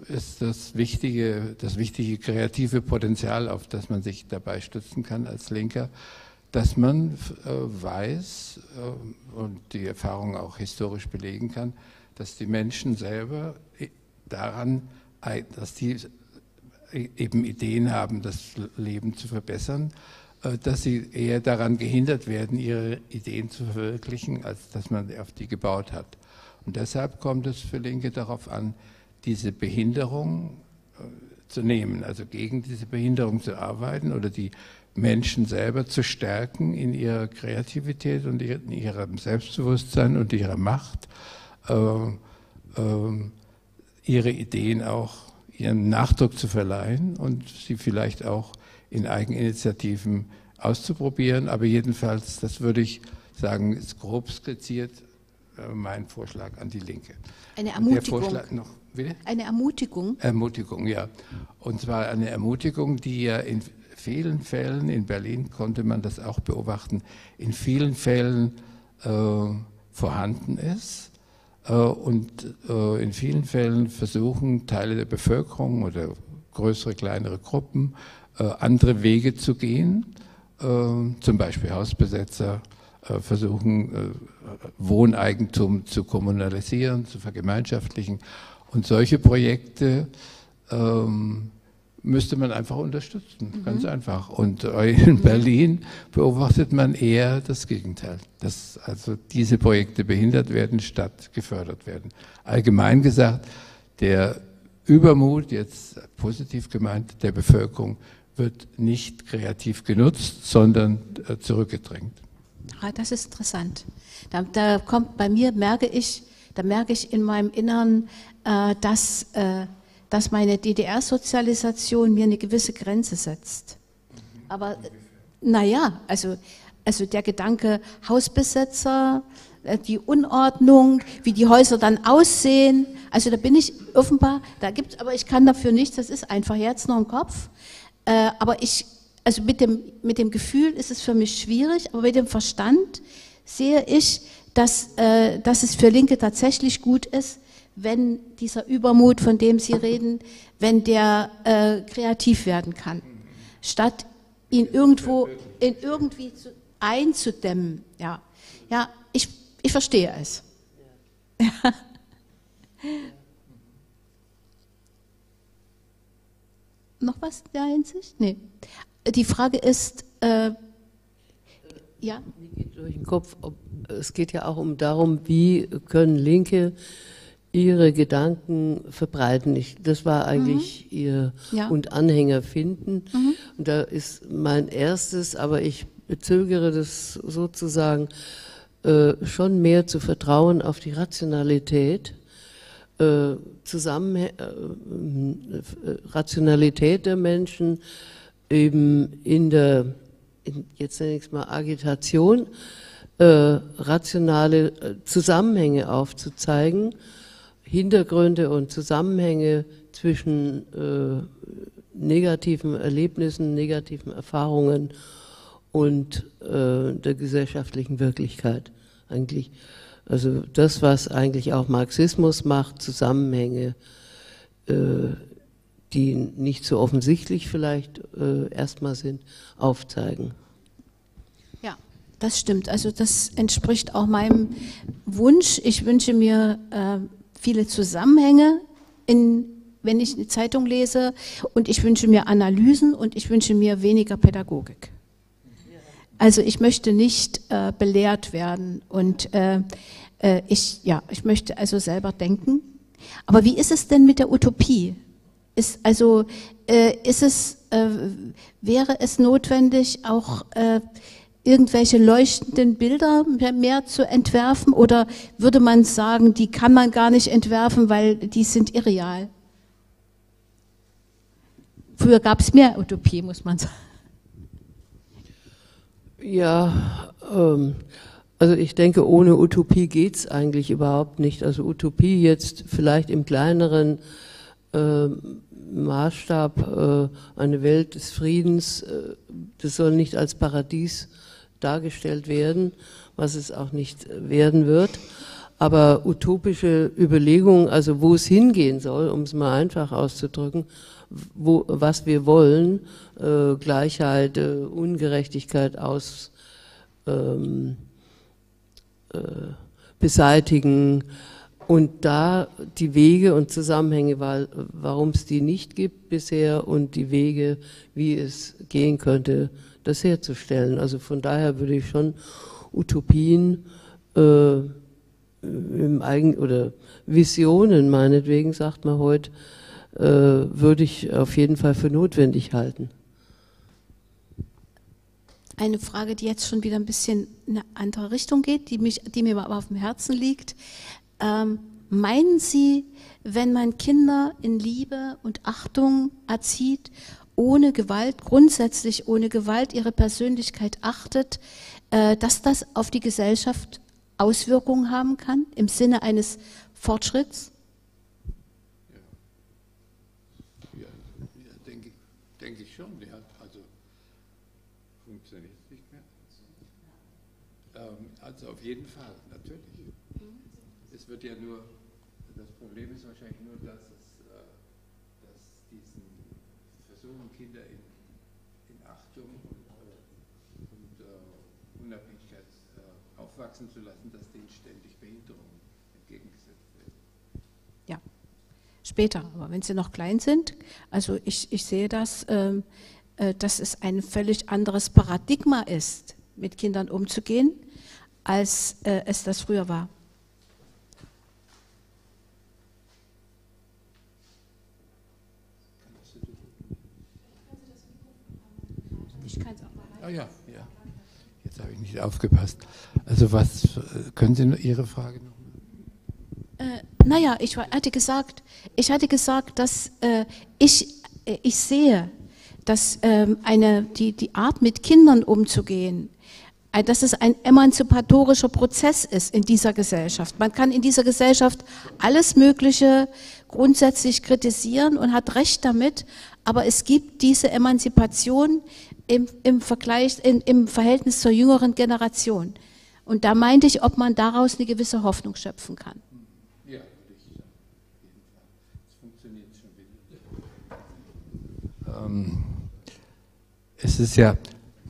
äh, ist das wichtige, das wichtige kreative Potenzial, auf das man sich dabei stützen kann als Linker, dass man äh, weiß äh, und die Erfahrung auch historisch belegen kann, dass die Menschen selber daran, dass die eben Ideen haben, das Leben zu verbessern, dass sie eher daran gehindert werden, ihre Ideen zu verwirklichen, als dass man auf die gebaut hat. Und deshalb kommt es für Linke darauf an, diese Behinderung zu nehmen, also gegen diese Behinderung zu arbeiten oder die Menschen selber zu stärken in ihrer Kreativität und in ihrem Selbstbewusstsein und ihrer Macht, äh, äh, ihre Ideen auch ihren Nachdruck zu verleihen und sie vielleicht auch in Eigeninitiativen auszuprobieren. Aber jedenfalls, das würde ich sagen, ist grob skizziert äh, mein Vorschlag an die Linke. Eine Ermutigung. Noch, eine Ermutigung? Ermutigung, ja. Und zwar eine Ermutigung, die ja in vielen Fällen, in Berlin konnte man das auch beobachten, in vielen Fällen äh, vorhanden ist. Äh, und äh, in vielen Fällen versuchen Teile der Bevölkerung oder größere, kleinere Gruppen äh, andere Wege zu gehen. Äh, zum Beispiel Hausbesetzer äh, versuchen, Wohneigentum zu kommunalisieren, zu vergemeinschaftlichen. Und solche Projekte ähm, müsste man einfach unterstützen, mhm. ganz einfach. Und in Berlin beobachtet man eher das Gegenteil, dass also diese Projekte behindert werden, statt gefördert werden. Allgemein gesagt, der Übermut, jetzt positiv gemeint, der Bevölkerung wird nicht kreativ genutzt, sondern äh, zurückgedrängt. Ah, das ist interessant. Da, da, kommt bei mir, merke ich, da merke ich in meinem Inneren, äh, dass äh, dass meine DDR-Sozialisation mir eine gewisse Grenze setzt. Aber naja, also, also der Gedanke Hausbesetzer, äh, die Unordnung, wie die Häuser dann aussehen, also da bin ich offenbar, da gibt aber ich kann dafür nichts, das ist einfach jetzt noch im Kopf. Äh, aber ich, also mit dem, mit dem Gefühl ist es für mich schwierig, aber mit dem Verstand sehe ich, dass, äh, dass es für Linke tatsächlich gut ist, wenn dieser Übermut, von dem Sie reden, wenn der äh, kreativ werden kann, statt ihn irgendwo in irgendwie zu, einzudämmen. Ja, ja ich, ich verstehe es. Ja. Noch was in der Hinsicht? Nee. Die Frage ist, äh, ja? Mir geht durch den Kopf, ob, es geht ja auch um darum, wie können Linke ihre Gedanken verbreiten. Ich, das war eigentlich mhm. ihr ja. und Anhänger finden. Mhm. Und da ist mein erstes, aber ich bezögere das sozusagen, äh, schon mehr zu vertrauen auf die Rationalität, äh, Zusammenhä äh, äh Rationalität der Menschen eben in der, in, jetzt nenne ich es mal Agitation, äh, rationale Zusammenhänge aufzuzeigen Hintergründe und Zusammenhänge zwischen äh, negativen Erlebnissen, negativen Erfahrungen und äh, der gesellschaftlichen Wirklichkeit eigentlich. Also das, was eigentlich auch Marxismus macht, Zusammenhänge, äh, die nicht so offensichtlich vielleicht äh, erstmal sind, aufzeigen. Ja, das stimmt. Also das entspricht auch meinem Wunsch. Ich wünsche mir äh, viele Zusammenhänge, in, wenn ich eine Zeitung lese und ich wünsche mir Analysen und ich wünsche mir weniger Pädagogik. Also ich möchte nicht äh, belehrt werden und äh, äh, ich, ja, ich möchte also selber denken. Aber wie ist es denn mit der Utopie? Ist also äh, ist es äh, wäre es notwendig auch äh, irgendwelche leuchtenden Bilder mehr zu entwerfen oder würde man sagen, die kann man gar nicht entwerfen, weil die sind irreal? Früher gab es mehr Utopie, muss man sagen. Ja, ähm, also ich denke, ohne Utopie geht es eigentlich überhaupt nicht. Also Utopie jetzt vielleicht im kleineren äh, Maßstab, äh, eine Welt des Friedens, äh, das soll nicht als Paradies dargestellt werden, was es auch nicht werden wird. Aber utopische Überlegungen, also wo es hingehen soll, um es mal einfach auszudrücken, wo, was wir wollen, äh, Gleichheit, äh, Ungerechtigkeit aus ähm, äh, beseitigen und da die Wege und Zusammenhänge, warum es die nicht gibt bisher und die Wege, wie es gehen könnte, das herzustellen. Also von daher würde ich schon Utopien äh, im Eigen oder Visionen meinetwegen, sagt man heute, äh, würde ich auf jeden Fall für notwendig halten. Eine Frage, die jetzt schon wieder ein bisschen in eine andere Richtung geht, die, mich, die mir aber auf dem Herzen liegt. Ähm, meinen Sie, wenn man Kinder in Liebe und Achtung erzieht, ohne Gewalt, grundsätzlich ohne Gewalt ihre Persönlichkeit achtet, äh, dass das auf die Gesellschaft Auswirkungen haben kann im Sinne eines Fortschritts? Also auf jeden Fall, natürlich. Mhm. Es wird ja nur, das Problem ist wahrscheinlich nur, dass es, äh, dass diesen Versuchen, Kinder in, in Achtung und, äh, und uh, Unabhängigkeit uh, aufwachsen zu lassen, dass denen ständig Behinderungen entgegengesetzt werden. Ja, später, aber wenn sie noch klein sind, also ich, ich sehe das, ähm, äh, dass es ein völlig anderes Paradigma ist, mit Kindern umzugehen als äh, es das früher war. Ich kann es auch mal. Ah ja, ja. Jetzt habe ich nicht aufgepasst. Also was, können Sie Ihre Frage noch? Äh, naja, ich hatte gesagt, ich hatte gesagt, dass äh, ich, äh, ich sehe, dass ähm, eine, die, die Art mit Kindern umzugehen, dass es ein emanzipatorischer Prozess ist in dieser Gesellschaft. Man kann in dieser Gesellschaft alles Mögliche grundsätzlich kritisieren und hat Recht damit, aber es gibt diese Emanzipation im, im Vergleich, in, im Verhältnis zur jüngeren Generation. Und da meinte ich, ob man daraus eine gewisse Hoffnung schöpfen kann. Ja, es funktioniert schon wieder. Ähm, es ist ja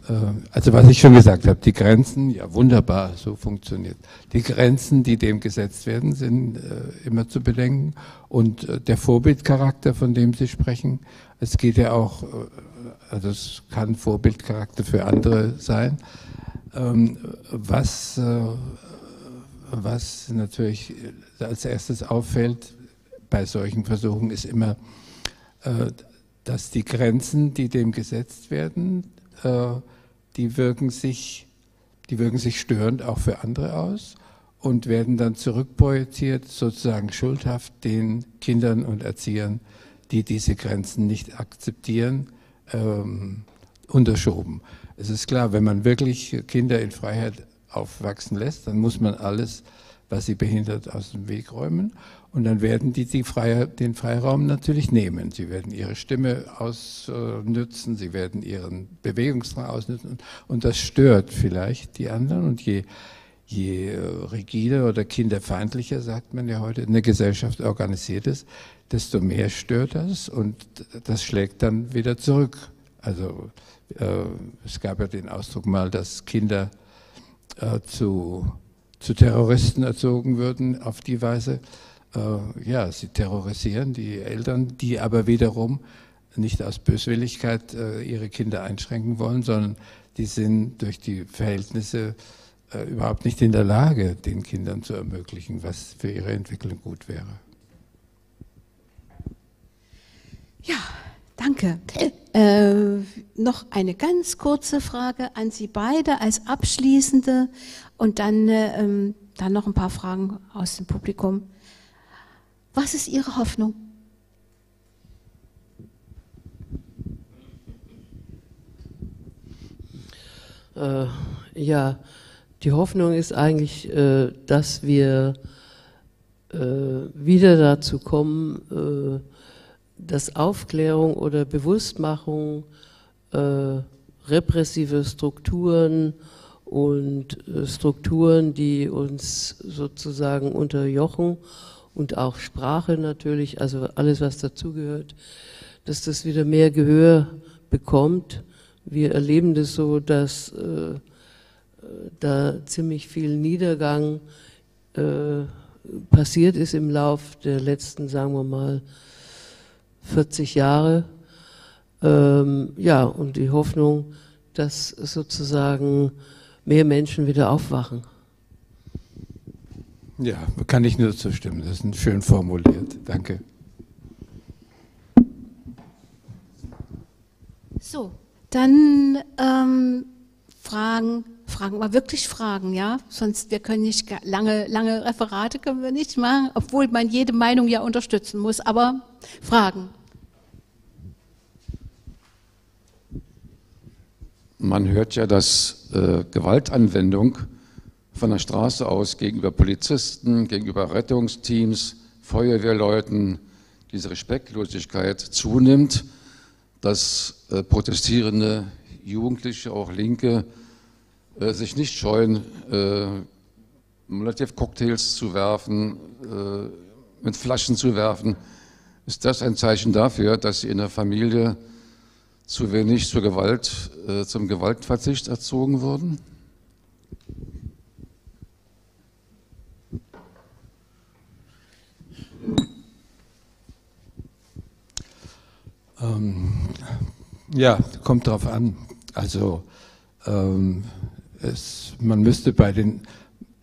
äh, also was ich schon gesagt habe, die Grenzen, ja wunderbar, so funktioniert. Die Grenzen, die dem gesetzt werden, sind äh, immer zu bedenken. Und äh, der Vorbildcharakter, von dem Sie sprechen, es geht ja auch, also es kann Vorbildcharakter für andere sein. Ähm, was, was natürlich als erstes auffällt bei solchen Versuchen, ist immer, dass die Grenzen, die dem gesetzt werden, die wirken sich, die wirken sich störend auch für andere aus und werden dann zurückprojiziert, sozusagen schuldhaft den Kindern und Erziehern, die diese Grenzen nicht akzeptieren, ähm, unterschoben. Es ist klar, wenn man wirklich Kinder in Freiheit aufwachsen lässt, dann muss man alles, was sie behindert, aus dem Weg räumen. Und dann werden die, die Freie, den Freiraum natürlich nehmen. Sie werden ihre Stimme ausnützen, sie werden ihren Bewegungsdrang ausnützen. Und das stört vielleicht die anderen. Und je, je rigider oder kinderfeindlicher, sagt man ja heute, eine Gesellschaft organisiert ist, desto mehr stört das und das schlägt dann wieder zurück. Also äh, es gab ja den Ausdruck mal, dass Kinder äh, zu, zu Terroristen erzogen würden auf die Weise äh, ja, sie terrorisieren die Eltern, die aber wiederum nicht aus Böswilligkeit äh, ihre Kinder einschränken wollen, sondern die sind durch die Verhältnisse äh, überhaupt nicht in der Lage, den Kindern zu ermöglichen, was für ihre Entwicklung gut wäre. Ja, danke. Äh, noch eine ganz kurze Frage an Sie beide als abschließende und dann, äh, ähm, dann noch ein paar Fragen aus dem Publikum. Was ist Ihre Hoffnung? Äh, ja, die Hoffnung ist eigentlich, äh, dass wir äh, wieder dazu kommen, äh, dass Aufklärung oder Bewusstmachung, äh, repressive Strukturen und äh, Strukturen, die uns sozusagen unterjochen und auch Sprache natürlich, also alles, was dazugehört, dass das wieder mehr Gehör bekommt. Wir erleben das so, dass äh, da ziemlich viel Niedergang äh, passiert ist im Lauf der letzten, sagen wir mal, 40 Jahre. Ähm, ja, und die Hoffnung, dass sozusagen mehr Menschen wieder aufwachen. Ja, kann ich nur zustimmen. Das ist schön formuliert. Danke. So, dann ähm, Fragen, Fragen, mal wirklich Fragen, ja? Sonst, wir können nicht lange, lange Referate können wir nicht machen, obwohl man jede Meinung ja unterstützen muss, aber Fragen. Man hört ja, dass äh, Gewaltanwendung von der Straße aus gegenüber Polizisten, gegenüber Rettungsteams, Feuerwehrleuten, diese Respektlosigkeit zunimmt, dass äh, protestierende Jugendliche, auch Linke, äh, sich nicht scheuen, äh, Molotow-Cocktails zu werfen, äh, mit Flaschen zu werfen. Ist das ein Zeichen dafür, dass sie in der Familie zu wenig zur Gewalt, äh, zum Gewaltverzicht erzogen wurden? Ähm, ja, kommt drauf an. Also ähm, es, man müsste bei den,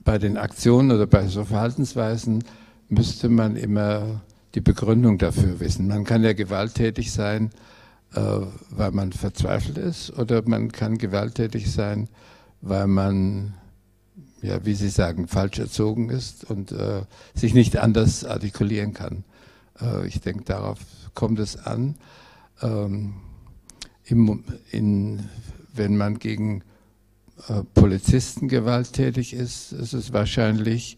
bei den Aktionen oder bei so Verhaltensweisen müsste man immer die Begründung dafür wissen. Man kann ja gewalttätig sein, äh, weil man verzweifelt ist, oder man kann gewalttätig sein, weil man, ja, wie Sie sagen, falsch erzogen ist und äh, sich nicht anders artikulieren kann. Äh, ich denke, darauf kommt es an. Ähm, im, in, wenn man gegen äh, Polizisten gewalttätig ist, ist es wahrscheinlich,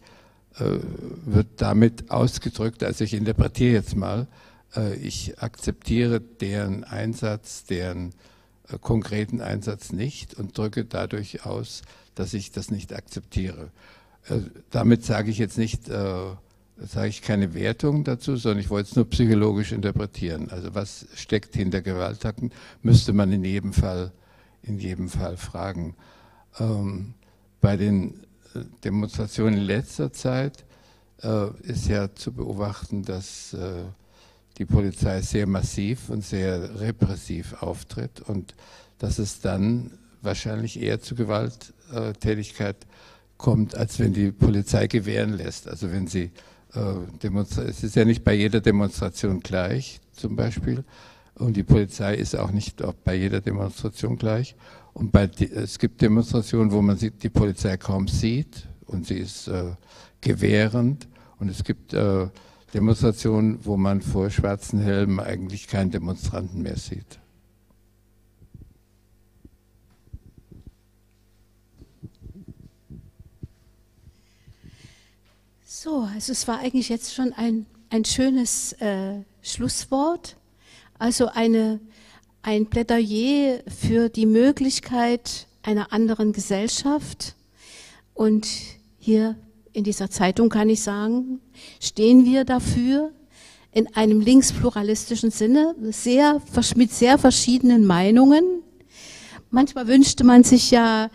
äh, wird damit ausgedrückt, also ich interpretiere jetzt mal, äh, ich akzeptiere deren Einsatz, deren äh, konkreten Einsatz nicht und drücke dadurch aus, dass ich das nicht akzeptiere. Äh, damit sage ich jetzt nicht, sage ich keine Wertung dazu, sondern ich wollte es nur psychologisch interpretieren. Also was steckt hinter Gewalttaten, müsste man in jedem Fall, in jedem Fall fragen. Ähm, bei den Demonstrationen in letzter Zeit äh, ist ja zu beobachten, dass äh, die Polizei sehr massiv und sehr repressiv auftritt und dass es dann wahrscheinlich eher zu Gewalttätigkeit kommt, als wenn die Polizei gewähren lässt. Also wenn sie äh, es ist ja nicht bei jeder Demonstration gleich, zum Beispiel, und die Polizei ist auch nicht bei jeder Demonstration gleich. Und bei, es gibt Demonstrationen, wo man die Polizei kaum sieht und sie ist äh, gewährend. Und es gibt äh, Demonstrationen, wo man vor schwarzen Helmen eigentlich keinen Demonstranten mehr sieht. So, also es war eigentlich jetzt schon ein, ein schönes äh, Schlusswort. Also eine, ein Plädoyer für die Möglichkeit einer anderen Gesellschaft. Und hier in dieser Zeitung kann ich sagen, stehen wir dafür in einem linkspluralistischen Sinne, sehr, mit sehr verschiedenen Meinungen. Manchmal wünschte man sich ja,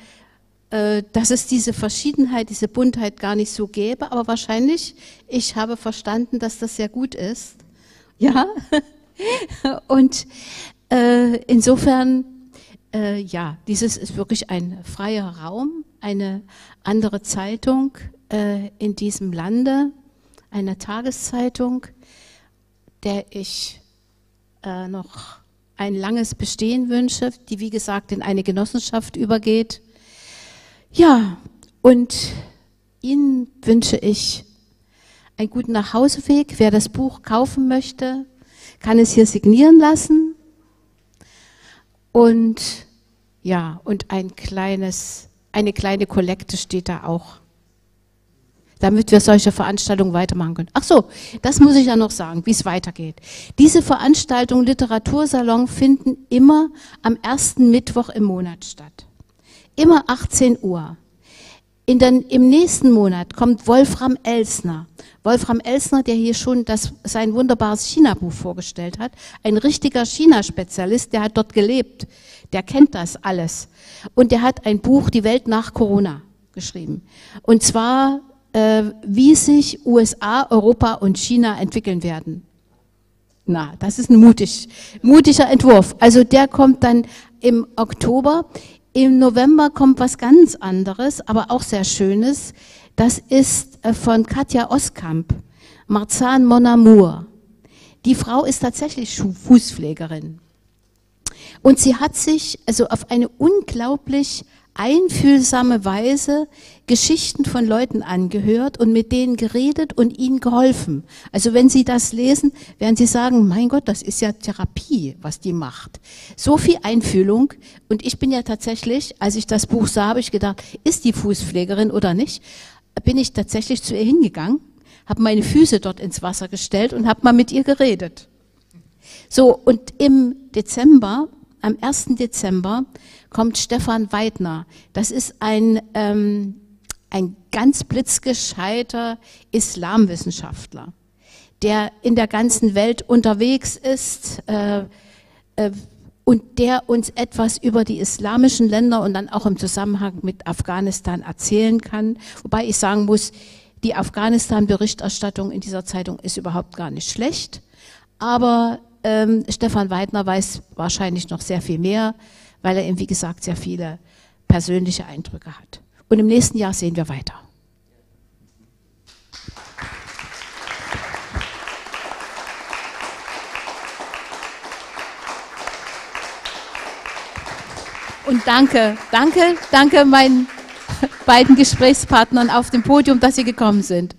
dass es diese Verschiedenheit, diese Buntheit gar nicht so gäbe, aber wahrscheinlich, ich habe verstanden, dass das sehr gut ist. Ja, und äh, insofern, äh, ja, dieses ist wirklich ein freier Raum, eine andere Zeitung äh, in diesem Lande, eine Tageszeitung, der ich äh, noch ein langes Bestehen wünsche, die wie gesagt in eine Genossenschaft übergeht. Ja, und Ihnen wünsche ich einen guten Nachhauseweg. Wer das Buch kaufen möchte, kann es hier signieren lassen. Und ja, und ein kleines, eine kleine Kollekte steht da auch, damit wir solche Veranstaltungen weitermachen können. Ach so, das muss ich ja noch sagen, wie es weitergeht. Diese Veranstaltungen Literatursalon finden immer am ersten Mittwoch im Monat statt. Immer 18 Uhr. In den, Im nächsten Monat kommt Wolfram Elsner. Wolfram Elsner, der hier schon das, sein wunderbares China-Buch vorgestellt hat, ein richtiger China-Spezialist, der hat dort gelebt, der kennt das alles. Und der hat ein Buch, Die Welt nach Corona, geschrieben. Und zwar, äh, wie sich USA, Europa und China entwickeln werden. Na, das ist ein mutig, mutiger Entwurf. Also der kommt dann im Oktober. Im November kommt was ganz anderes, aber auch sehr Schönes. Das ist äh, von Katja Oskamp, Marzahn Mon Amour. Die Frau ist tatsächlich Fußpflegerin. Und sie hat sich also auf eine unglaublich einfühlsame Weise Geschichten von Leuten angehört und mit denen geredet und ihnen geholfen. Also wenn Sie das lesen, werden Sie sagen, mein Gott, das ist ja Therapie, was die macht. So viel Einfühlung. Und ich bin ja tatsächlich, als ich das Buch sah, habe ich gedacht, ist die Fußpflegerin oder nicht? Bin ich tatsächlich zu ihr hingegangen, habe meine Füße dort ins Wasser gestellt und habe mal mit ihr geredet. So, und im Dezember, am 1. Dezember, kommt Stefan Weidner. Das ist ein, ähm, ein ganz blitzgescheiter Islamwissenschaftler, der in der ganzen Welt unterwegs ist äh, äh, und der uns etwas über die islamischen Länder und dann auch im Zusammenhang mit Afghanistan erzählen kann. Wobei ich sagen muss, die Afghanistan-Berichterstattung in dieser Zeitung ist überhaupt gar nicht schlecht. Aber ähm, Stefan Weidner weiß wahrscheinlich noch sehr viel mehr weil er eben, wie gesagt, sehr viele persönliche Eindrücke hat. Und im nächsten Jahr sehen wir weiter. Und danke, danke, danke meinen beiden Gesprächspartnern auf dem Podium, dass sie gekommen sind.